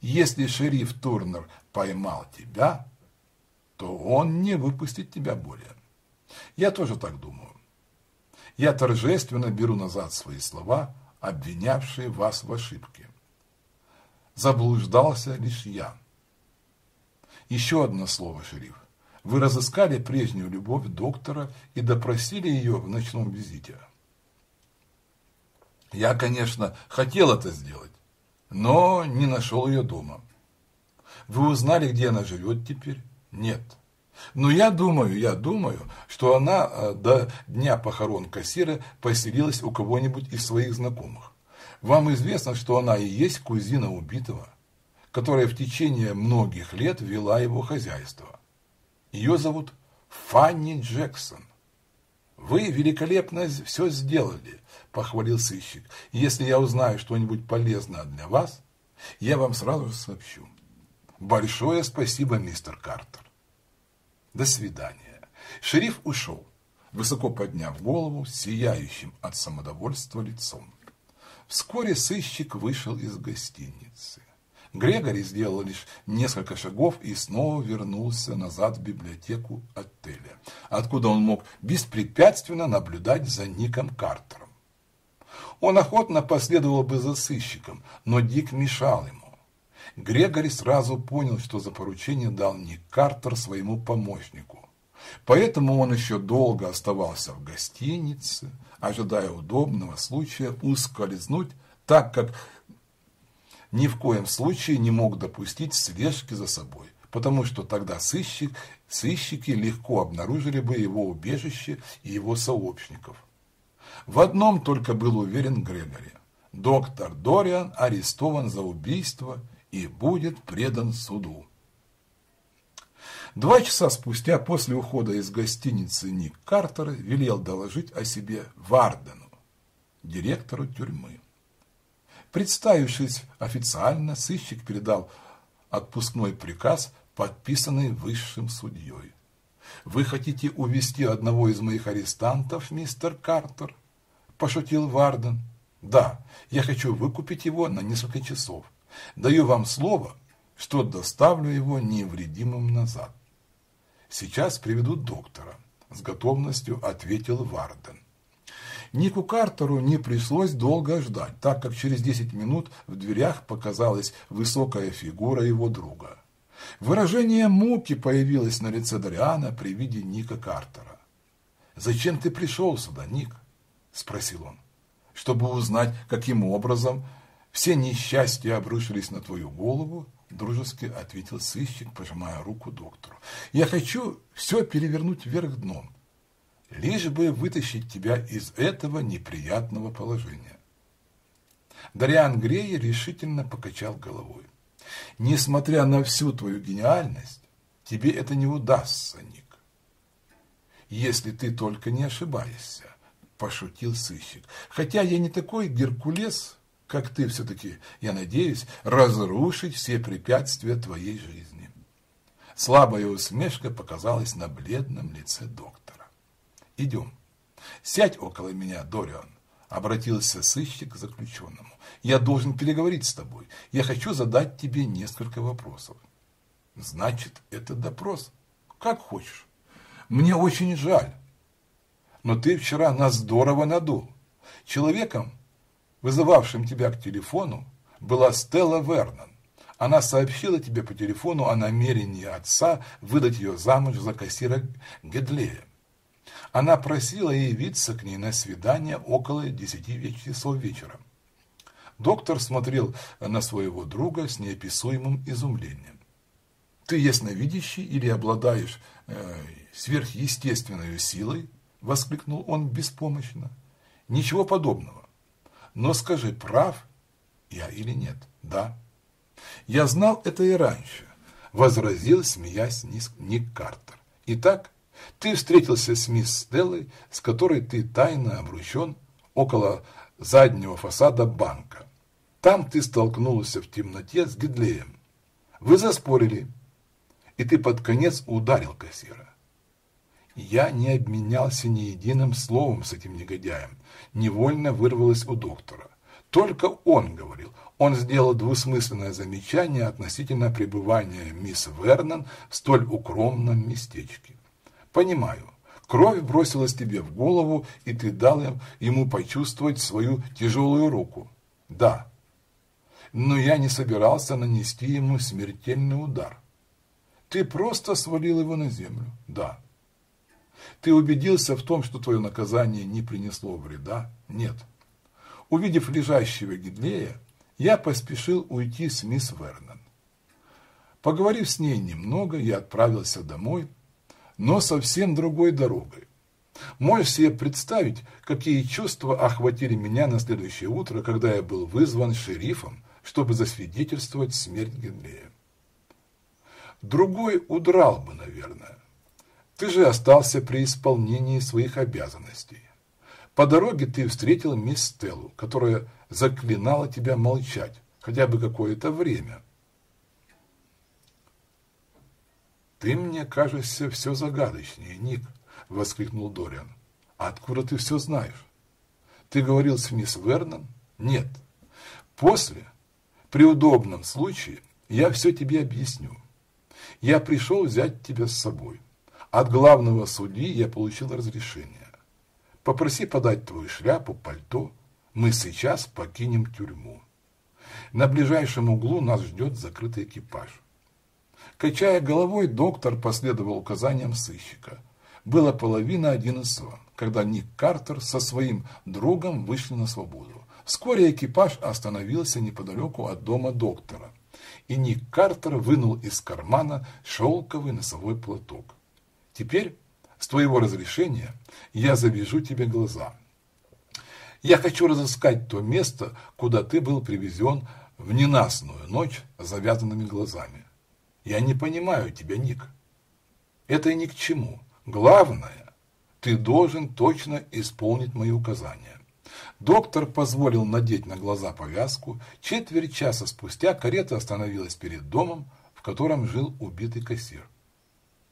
если шериф Турнер поймал тебя, то он не выпустит тебя более. Я тоже так думаю. Я торжественно беру назад свои слова, обвинявшие вас в ошибке. Заблуждался лишь я. Еще одно слово, шериф. Вы разыскали прежнюю любовь доктора и допросили ее в ночном визите. Я, конечно, хотел это сделать, но не нашел ее дома. Вы узнали, где она живет теперь? Нет. Но я думаю, я думаю, что она э, до дня похорон кассира поселилась у кого-нибудь из своих знакомых. Вам известно, что она и есть кузина убитого, которая в течение многих лет вела его хозяйство. Ее зовут Фанни Джексон. Вы великолепно все сделали, похвалил сыщик. Если я узнаю что-нибудь полезное для вас, я вам сразу сообщу. Большое спасибо, мистер Картер. До свидания. Шериф ушел, высоко подняв голову, сияющим от самодовольства лицом. Вскоре сыщик вышел из гостиницы. Грегори сделал лишь несколько шагов и снова вернулся назад в библиотеку отеля, откуда он мог беспрепятственно наблюдать за Ником Картером. Он охотно последовал бы за сыщиком, но Дик мешал ему. Грегори сразу понял, что за поручение дал Ник Картер своему помощнику. Поэтому он еще долго оставался в гостинице, ожидая удобного случая ускользнуть, так как ни в коем случае не мог допустить слежки за собой, потому что тогда сыщик, сыщики легко обнаружили бы его убежище и его сообщников. В одном только был уверен Грегори. Доктор Дориан арестован за убийство и будет предан суду. Два часа спустя после ухода из гостиницы Ник Картер велел доложить о себе Вардену, директору тюрьмы. Представившись официально, сыщик передал отпускной приказ, подписанный высшим судьей. «Вы хотите увести одного из моих арестантов, мистер Картер?» – пошутил Варден. «Да, я хочу выкупить его на несколько часов. Даю вам слово, что доставлю его невредимым назад. Сейчас приведут доктора», – с готовностью ответил Варден. Нику Картеру не пришлось долго ждать, так как через 10 минут в дверях показалась высокая фигура его друга. Выражение муки появилось на лице Дариана при виде Ника Картера. «Зачем ты пришел сюда, Ник?» – спросил он. «Чтобы узнать, каким образом все несчастья обрушились на твою голову?» – дружески ответил сыщик, пожимая руку доктору. «Я хочу все перевернуть вверх дном лишь бы вытащить тебя из этого неприятного положения. Дариан Грей решительно покачал головой. Несмотря на всю твою гениальность, тебе это не удастся, Ник. Если ты только не ошибаешься, пошутил сыщик. Хотя я не такой Геркулес, как ты все-таки, я надеюсь, разрушить все препятствия твоей жизни. Слабая усмешка показалась на бледном лице доктора. Идем. Сядь около меня, Дориан, обратился сыщик к заключенному. Я должен переговорить с тобой. Я хочу задать тебе несколько вопросов. Значит, это допрос. Как хочешь. Мне очень жаль. Но ты вчера нас здорово надул. Человеком, вызывавшим тебя к телефону, была Стелла Вернон. Она сообщила тебе по телефону о намерении отца выдать ее замуж за кассира Гедлея. Она просила явиться к ней на свидание около десяти часов вечера. Доктор смотрел на своего друга с неописуемым изумлением. «Ты ясновидящий или обладаешь э, сверхъестественной силой?» – воскликнул он беспомощно. «Ничего подобного. Но скажи, прав я или нет?» «Да». «Я знал это и раньше», – возразил, смеясь Ник Картер. «Итак, ты встретился с мисс Стеллой, с которой ты тайно обручен около заднего фасада банка. Там ты столкнулся в темноте с Гидлеем. Вы заспорили, и ты под конец ударил кассира. Я не обменялся ни единым словом с этим негодяем. Невольно вырвалось у доктора. Только он говорил. Он сделал двусмысленное замечание относительно пребывания мисс Вернон в столь укромном местечке. Понимаю, кровь бросилась тебе в голову, и ты дал ему почувствовать свою тяжелую руку. Да, но я не собирался нанести ему смертельный удар. Ты просто свалил его на землю. Да. Ты убедился в том, что твое наказание не принесло вреда? Нет. Увидев лежащего Гидлея, я поспешил уйти с мисс Вернон. Поговорив с ней немного, я отправился домой, но совсем другой дорогой. Можешь себе представить, какие чувства охватили меня на следующее утро, когда я был вызван шерифом, чтобы засвидетельствовать смерть Генлея. Другой удрал бы, наверное. Ты же остался при исполнении своих обязанностей. По дороге ты встретил мисс Стеллу, которая заклинала тебя молчать хотя бы какое-то время – «Ты мне кажешься все загадочнее, Ник», — воскликнул Дориан. «Откуда ты все знаешь? Ты говорил с мисс Вернон?» «Нет. После, при удобном случае, я все тебе объясню. Я пришел взять тебя с собой. От главного судьи я получил разрешение. Попроси подать твою шляпу, пальто. Мы сейчас покинем тюрьму. На ближайшем углу нас ждет закрытый экипаж. Качая головой, доктор последовал указаниям сыщика. Было половина одиннадцатого, когда Ник Картер со своим другом вышли на свободу. Вскоре экипаж остановился неподалеку от дома доктора, и Ник Картер вынул из кармана шелковый носовой платок. «Теперь, с твоего разрешения, я завяжу тебе глаза. Я хочу разыскать то место, куда ты был привезен в ненастную ночь с завязанными глазами. Я не понимаю тебя, Ник. Это ни к чему. Главное, ты должен точно исполнить мои указания. Доктор позволил надеть на глаза повязку. Четверть часа спустя карета остановилась перед домом, в котором жил убитый кассир.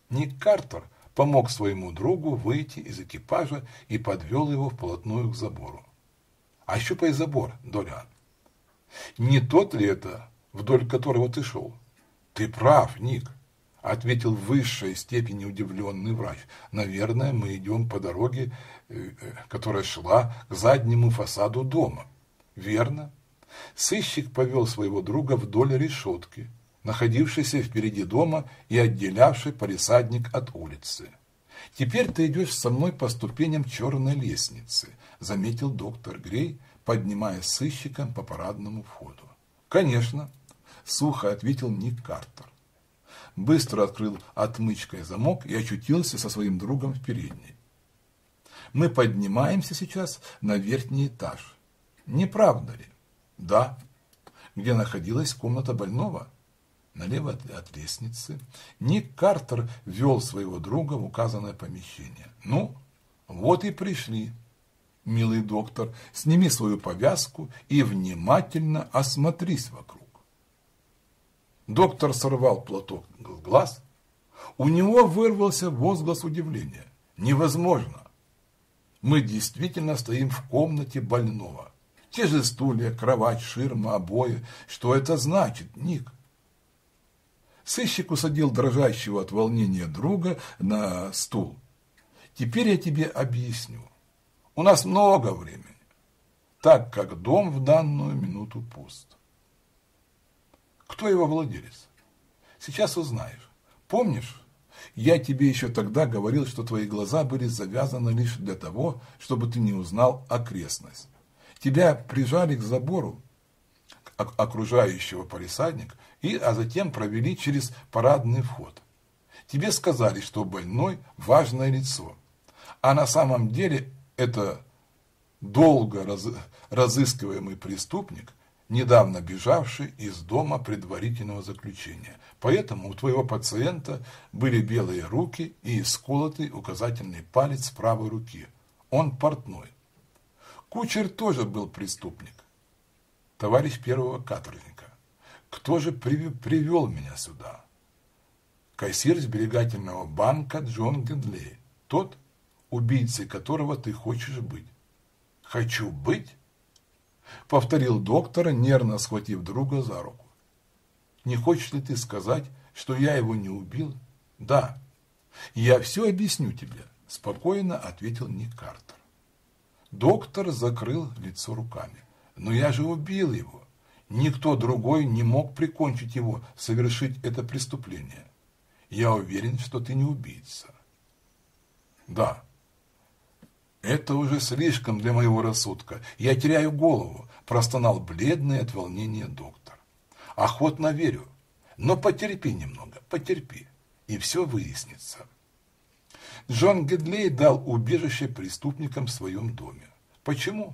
Ник Картер помог своему другу выйти из экипажа и подвел его вплотную к забору. «Ощупай забор, Дориан. Не тот ли это, вдоль которого ты шел?» «Ты прав, Ник», — ответил в высшей степени удивленный врач. «Наверное, мы идем по дороге, э, э, которая шла к заднему фасаду дома». «Верно». Сыщик повел своего друга вдоль решетки, находившейся впереди дома и отделявшей полисадник от улицы. «Теперь ты идешь со мной по ступеням черной лестницы», — заметил доктор Грей, поднимая сыщиком по парадному входу. «Конечно», — сухо ответил Ник Картер. Быстро открыл отмычкой замок и очутился со своим другом в передней. «Мы поднимаемся сейчас на верхний этаж. Не правда ли?» «Да». «Где находилась комната больного?» налево от, от лестницы, Ник Картер вел своего друга в указанное помещение. «Ну, вот и пришли. Милый доктор, сними свою повязку и внимательно осмотрись вокруг». Доктор сорвал платок с глаз. У него вырвался возглас удивления. «Невозможно! Мы действительно стоим в комнате больного. Те же стулья, кровать, ширма, обои. Что это значит, Ник?» Сыщик усадил дрожащего от волнения друга на стул. «Теперь я тебе объясню. У нас много времени, так как дом в данную минуту пуст. Кто его владелец? Сейчас узнаешь. Помнишь, я тебе еще тогда говорил, что твои глаза были завязаны лишь для того, чтобы ты не узнал окрестность. Тебя прижали к забору окружающего полисадник и, а затем провели через парадный вход. Тебе сказали, что больной – важное лицо, а на самом деле это долго раз, разыскиваемый преступник, недавно бежавший из дома предварительного заключения. Поэтому у твоего пациента были белые руки и сколотый указательный палец правой руки. Он портной. Кучер тоже был преступник. Товарищ первого каторжника. Кто же привел меня сюда? Кассир сберегательного банка Джон Гендлей. Тот, убийцей которого ты хочешь быть. Хочу быть? Повторил доктор, нервно схватив друга за руку. Не хочешь ли ты сказать, что я его не убил? Да. Я все объясню тебе, спокойно ответил Ник Картер. Доктор закрыл лицо руками. Но я же убил его. Никто другой не мог прикончить его, совершить это преступление. Я уверен, что ты не убийца. Да. Это уже слишком для моего рассудка. Я теряю голову, простонал бледный от волнения доктор. Охотно верю. Но потерпи немного, потерпи, и все выяснится. Джон Гедлей дал убежище преступникам в своем доме. Почему?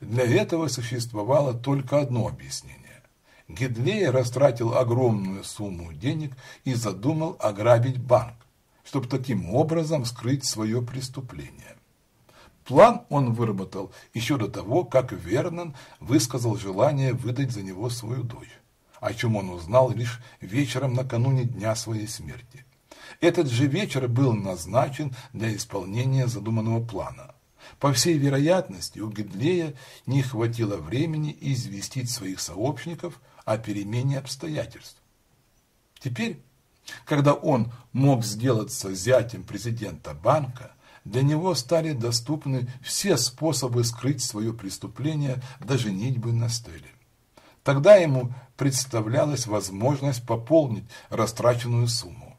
Для этого существовало только одно объяснение. Гидлей растратил огромную сумму денег и задумал ограбить банк, чтобы таким образом скрыть свое преступление. План он выработал еще до того, как Вернон высказал желание выдать за него свою дочь, о чем он узнал лишь вечером накануне дня своей смерти. Этот же вечер был назначен для исполнения задуманного плана – по всей вероятности, у Гидлея не хватило времени известить своих сообщников о перемене обстоятельств. Теперь, когда он мог сделаться зятем президента банка, для него стали доступны все способы скрыть свое преступление до женитьбы на Стелле. Тогда ему представлялась возможность пополнить растраченную сумму.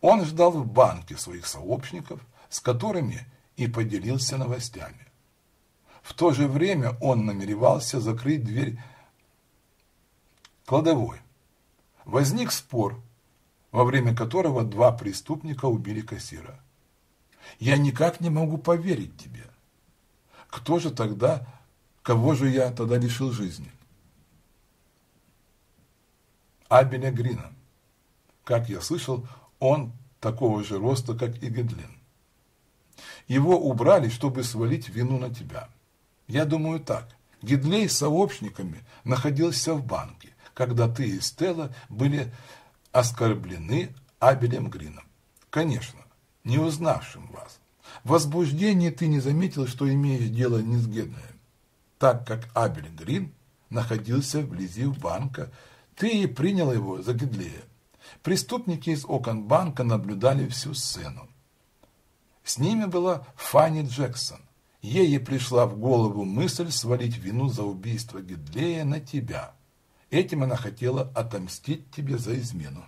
Он ждал в банке своих сообщников, с которыми и поделился новостями. В то же время он намеревался закрыть дверь кладовой. Возник спор, во время которого два преступника убили кассира. Я никак не могу поверить тебе. Кто же тогда, кого же я тогда лишил жизни? Абеля Грина. Как я слышал, он такого же роста, как и Гедлин. Его убрали, чтобы свалить вину на тебя. Я думаю так. Гидлей с сообщниками находился в банке, когда ты и Стелла были оскорблены Абелем Грином. Конечно, не узнавшим вас. В возбуждении ты не заметил, что имеешь дело не с Гедлеем, так как Абель Грин находился вблизи банка, ты и принял его за Гедлея. Преступники из окон банка наблюдали всю сцену. С ними была Фанни Джексон. Ей пришла в голову мысль свалить вину за убийство Гидлея на тебя. Этим она хотела отомстить тебе за измену.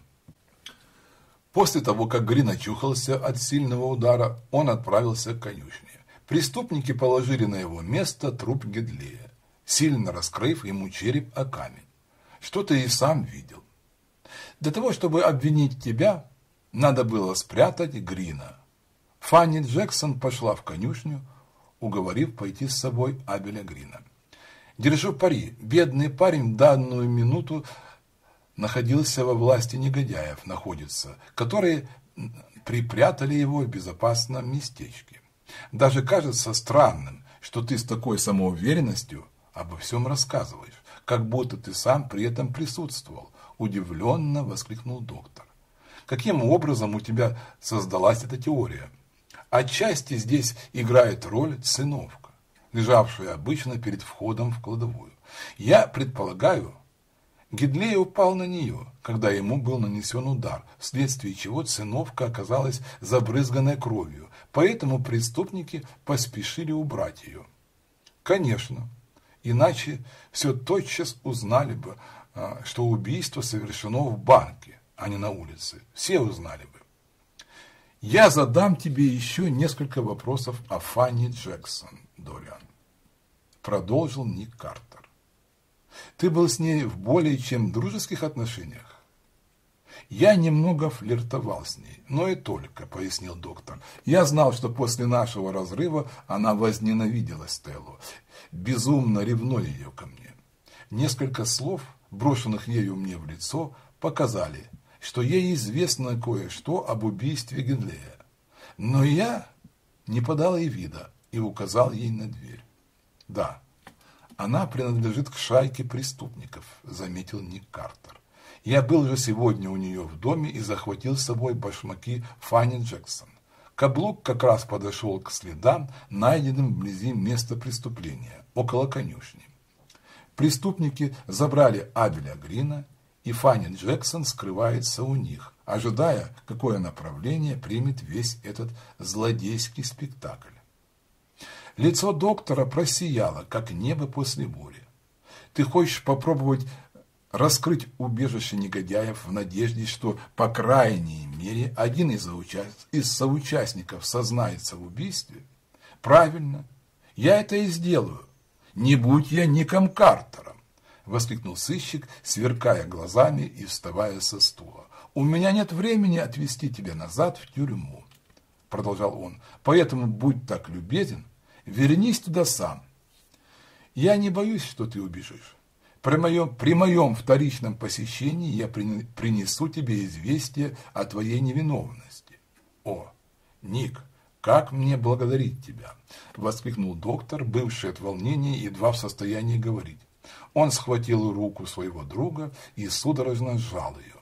После того, как Грин очухался от сильного удара, он отправился к конюшне. Преступники положили на его место труп Гидлея, сильно раскрыв ему череп о камень. Что ты и сам видел. Для того, чтобы обвинить тебя, надо было спрятать Грина. Фанни Джексон пошла в конюшню, уговорив пойти с собой Абеля Грина. Держу пари, бедный парень в данную минуту находился во власти негодяев, находится, которые припрятали его в безопасном местечке. Даже кажется странным, что ты с такой самоуверенностью обо всем рассказываешь, как будто ты сам при этом присутствовал, удивленно воскликнул доктор. Каким образом у тебя создалась эта теория? Отчасти здесь играет роль циновка, лежавшая обычно перед входом в кладовую. Я предполагаю, Гидлей упал на нее, когда ему был нанесен удар, вследствие чего циновка оказалась забрызганной кровью, поэтому преступники поспешили убрать ее. Конечно, иначе все тотчас узнали бы, а, что убийство совершено в банке, а не на улице. Все узнали бы. Я задам тебе еще несколько вопросов о Фанни Джексон, Дориан. Продолжил Ник Картер. Ты был с ней в более чем дружеских отношениях? Я немного флиртовал с ней, но и только, пояснил доктор. Я знал, что после нашего разрыва она возненавидела Стеллу, безумно ревнуя ее ко мне. Несколько слов, брошенных ею мне в лицо, показали, что ей известно кое-что об убийстве Генлея. Но я не подал ей вида и указал ей на дверь. Да, она принадлежит к шайке преступников, заметил Ник Картер. Я был же сегодня у нее в доме и захватил с собой башмаки Фанни Джексон. Каблук как раз подошел к следам, найденным вблизи места преступления, около конюшни. Преступники забрали Абеля Грина и Фанни Джексон скрывается у них, ожидая, какое направление примет весь этот злодейский спектакль. Лицо доктора просияло, как небо после бури. Ты хочешь попробовать раскрыть убежище негодяев в надежде, что, по крайней мере, один из, из соучастников сознается в убийстве? Правильно, я это и сделаю. Не будь я Ником Картером. – воскликнул сыщик, сверкая глазами и вставая со стула. «У меня нет времени отвезти тебя назад в тюрьму», – продолжал он. «Поэтому будь так любезен, вернись туда сам. Я не боюсь, что ты убежишь. При моем, при моем вторичном посещении я принесу тебе известие о твоей невиновности. О, Ник, как мне благодарить тебя!» – воскликнул доктор, бывший от волнения, едва в состоянии говорить. Он схватил руку своего друга и судорожно сжал ее.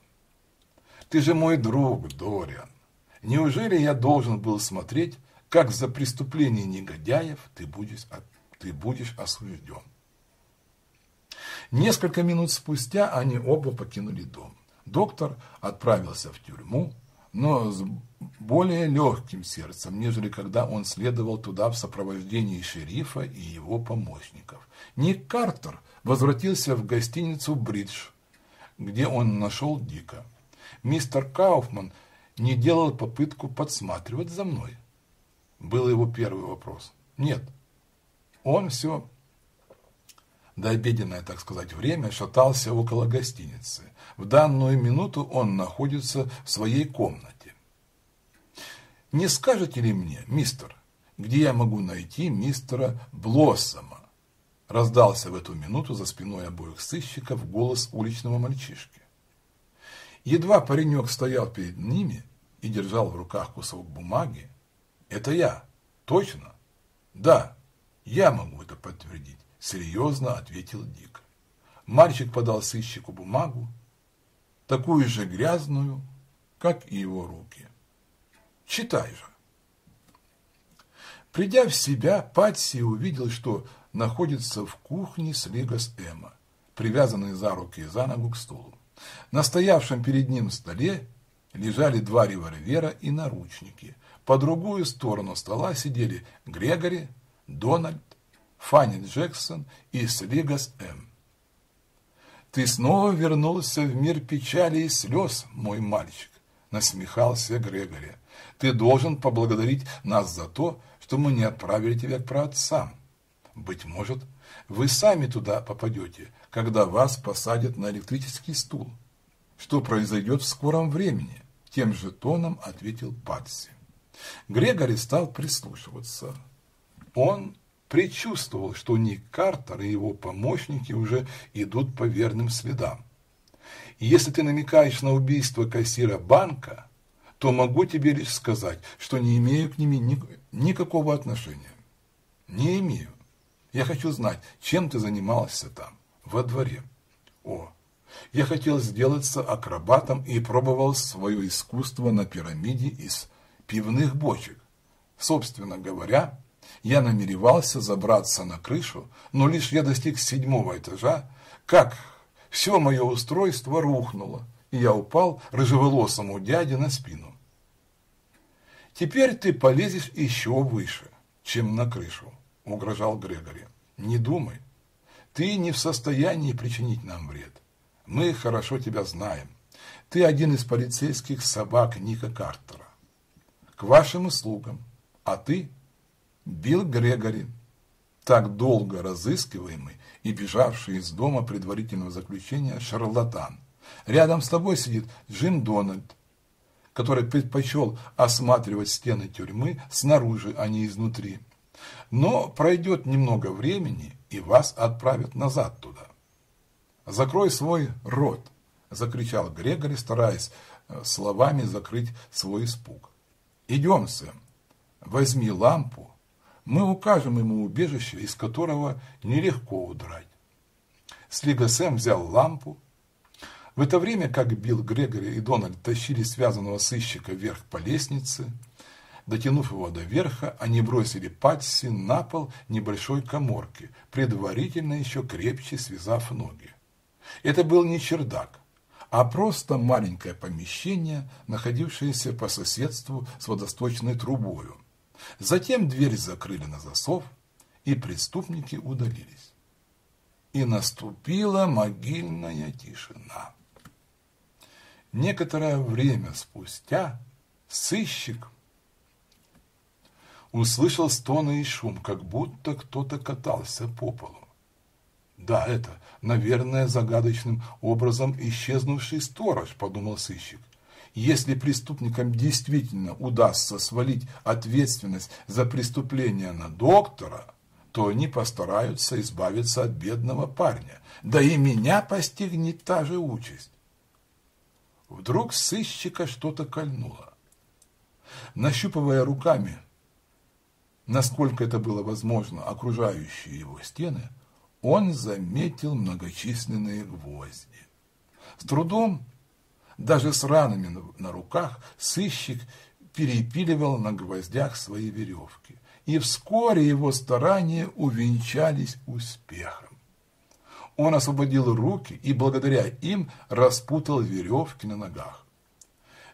«Ты же мой друг, Дориан. Неужели я должен был смотреть, как за преступление негодяев ты будешь, ты будешь осужден?» Несколько минут спустя они оба покинули дом. Доктор отправился в тюрьму, но с более легким сердцем, нежели когда он следовал туда в сопровождении шерифа и его помощников. Ник Картер возвратился в гостиницу «Бридж», где он нашел Дика. Мистер Кауфман не делал попытку подсматривать за мной. Был его первый вопрос. Нет, он все до обеденное, так сказать, время шатался около гостиницы. В данную минуту он находится в своей комнате. Не скажете ли мне, мистер, где я могу найти мистера Блоссома? Раздался в эту минуту за спиной обоих сыщиков голос уличного мальчишки. Едва паренек стоял перед ними, и держал в руках кусок бумаги. «Это я. Точно?» «Да, я могу это подтвердить», – серьезно ответил Дик. Мальчик подал сыщику бумагу, такую же грязную, как и его руки. «Читай же». Придя в себя, Патси увидел, что находится в кухне с Лигас Эмма, привязанный за руки и за ногу к стулу. На стоявшем перед ним столе лежали два револьвера и наручники. По другую сторону стола сидели Грегори, Дональд, Фанни Джексон и Слигас М. «Ты снова вернулся в мир печали и слез, мой мальчик», – насмехался Грегори. «Ты должен поблагодарить нас за то, что мы не отправили тебя к праотцам. Быть может, вы сами туда попадете, когда вас посадят на электрический стул. Что произойдет в скором времени?» Тем же тоном ответил Патси. Грегори стал прислушиваться. Он предчувствовал, что Ник Картер и его помощники уже идут по верным следам. И если ты намекаешь на убийство кассира банка, то могу тебе лишь сказать, что не имею к ними ни, никакого отношения. Не имею. Я хочу знать, чем ты занимался там, во дворе. О, я хотел сделаться акробатом и пробовал свое искусство на пирамиде из пивных бочек. Собственно говоря, я намеревался забраться на крышу, но лишь я достиг седьмого этажа, как все мое устройство рухнуло, и я упал рыжеволосому дяде на спину. «Теперь ты полезешь еще выше, чем на крышу», – угрожал Грегори. «Не думай, ты не в состоянии причинить нам вред. Мы хорошо тебя знаем. Ты один из полицейских собак Ника Картера. К вашим услугам. А ты Билл Грегори, так долго разыскиваемый и бежавший из дома предварительного заключения шарлатан. Рядом с тобой сидит Джим Дональд, который предпочел осматривать стены тюрьмы снаружи, а не изнутри. Но пройдет немного времени, и вас отправят назад туда. «Закрой свой рот!» – закричал Грегори, стараясь э, словами закрыть свой испуг. «Идем, Сэм, возьми лампу, мы укажем ему убежище, из которого нелегко удрать». Слига Сэм взял лампу. В это время, как Билл Грегори и Дональд тащили связанного сыщика вверх по лестнице, дотянув его до верха, они бросили Патси на пол небольшой коморки, предварительно еще крепче связав ноги. Это был не чердак, а просто маленькое помещение, находившееся по соседству с водосточной трубою. Затем дверь закрыли на засов, и преступники удалились. И наступила могильная тишина. Некоторое время спустя сыщик услышал стоны и шум, как будто кто-то катался по полу. Да, это, наверное, загадочным образом исчезнувший сторож, подумал сыщик. Если преступникам действительно удастся свалить ответственность за преступление на доктора, то они постараются избавиться от бедного парня. Да и меня постигнет та же участь. Вдруг сыщика что-то кольнуло. Нащупывая руками, насколько это было возможно, окружающие его стены, он заметил многочисленные гвозди. С трудом, даже с ранами на руках, сыщик перепиливал на гвоздях свои веревки, и вскоре его старания увенчались успехом. Он освободил руки и благодаря им распутал веревки на ногах.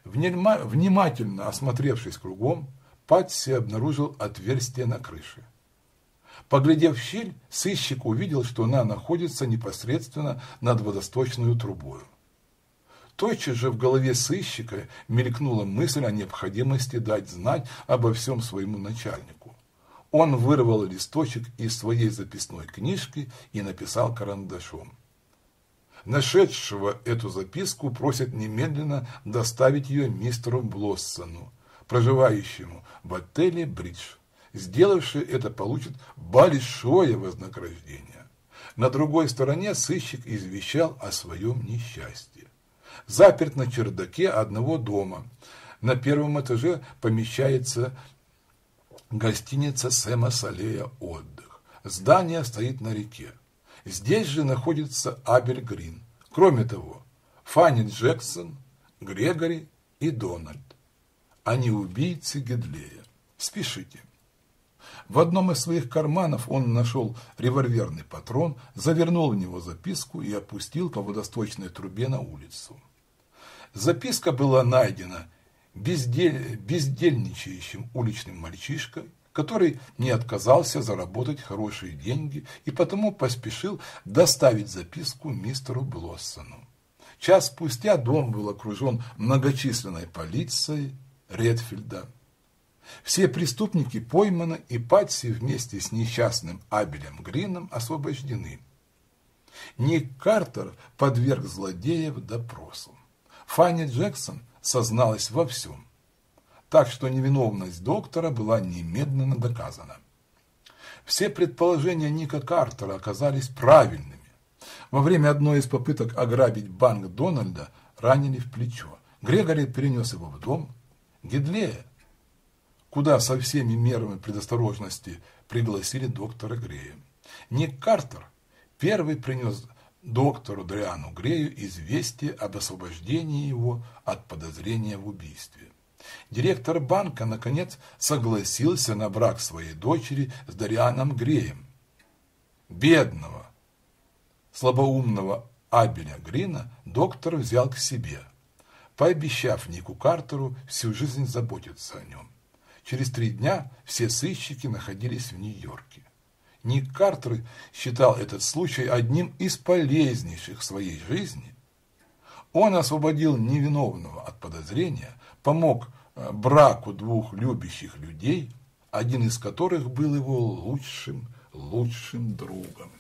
Внимательно осмотревшись кругом, Патси обнаружил отверстие на крыше. Поглядев в щель, сыщик увидел, что она находится непосредственно над водосточной трубой. Тотчас же в голове сыщика мелькнула мысль о необходимости дать знать обо всем своему начальнику. Он вырвал листочек из своей записной книжки и написал карандашом. Нашедшего эту записку просят немедленно доставить ее мистеру Блоссону, проживающему в отеле «Бридж». Сделавший это получит большое вознаграждение. На другой стороне сыщик извещал о своем несчастье. Заперт на чердаке одного дома, На первом этаже помещается гостиница Сэма Салея «Отдых». Здание стоит на реке. Здесь же находится Абель Грин. Кроме того, Фанни Джексон, Грегори и Дональд. Они убийцы Гедлея. Спешите. В одном из своих карманов он нашел револьверный патрон, завернул в него записку и опустил по водосточной трубе на улицу. Записка была найдена бездель... бездельничающим уличным мальчишкой, который не отказался заработать хорошие деньги и потому поспешил доставить записку мистеру Блоссону. Час спустя дом был окружен многочисленной полицией Редфилда. Все преступники пойманы, и Патси вместе с несчастным Абелем Грином освобождены. Ник Картер подверг злодеев допросу. Фанни Джексон созналась во всем, так что невиновность доктора была немедленно доказана. Все предположения Ника Картера оказались правильными. Во время одной из попыток ограбить банк Дональда ранили в плечо. Грегори перенес его в дом. Гидлея куда со всеми мерами предосторожности пригласили доктора Грея. Ник Картер первый принес доктору Дриану Грею известие об освобождении его от подозрения в убийстве. Директор банка, наконец, согласился на брак своей дочери с Дарианом Греем. Бедного, слабоумного Абеля Грина доктор взял к себе, пообещав Нику Картеру всю жизнь заботиться о нем. Через три дня все сыщики находились в Нью-Йорке. Ник Картер считал этот случай одним из полезнейших в своей жизни. Он освободил невиновного от подозрения, помог э, браку двух любящих людей, один из которых был его лучшим, лучшим другом.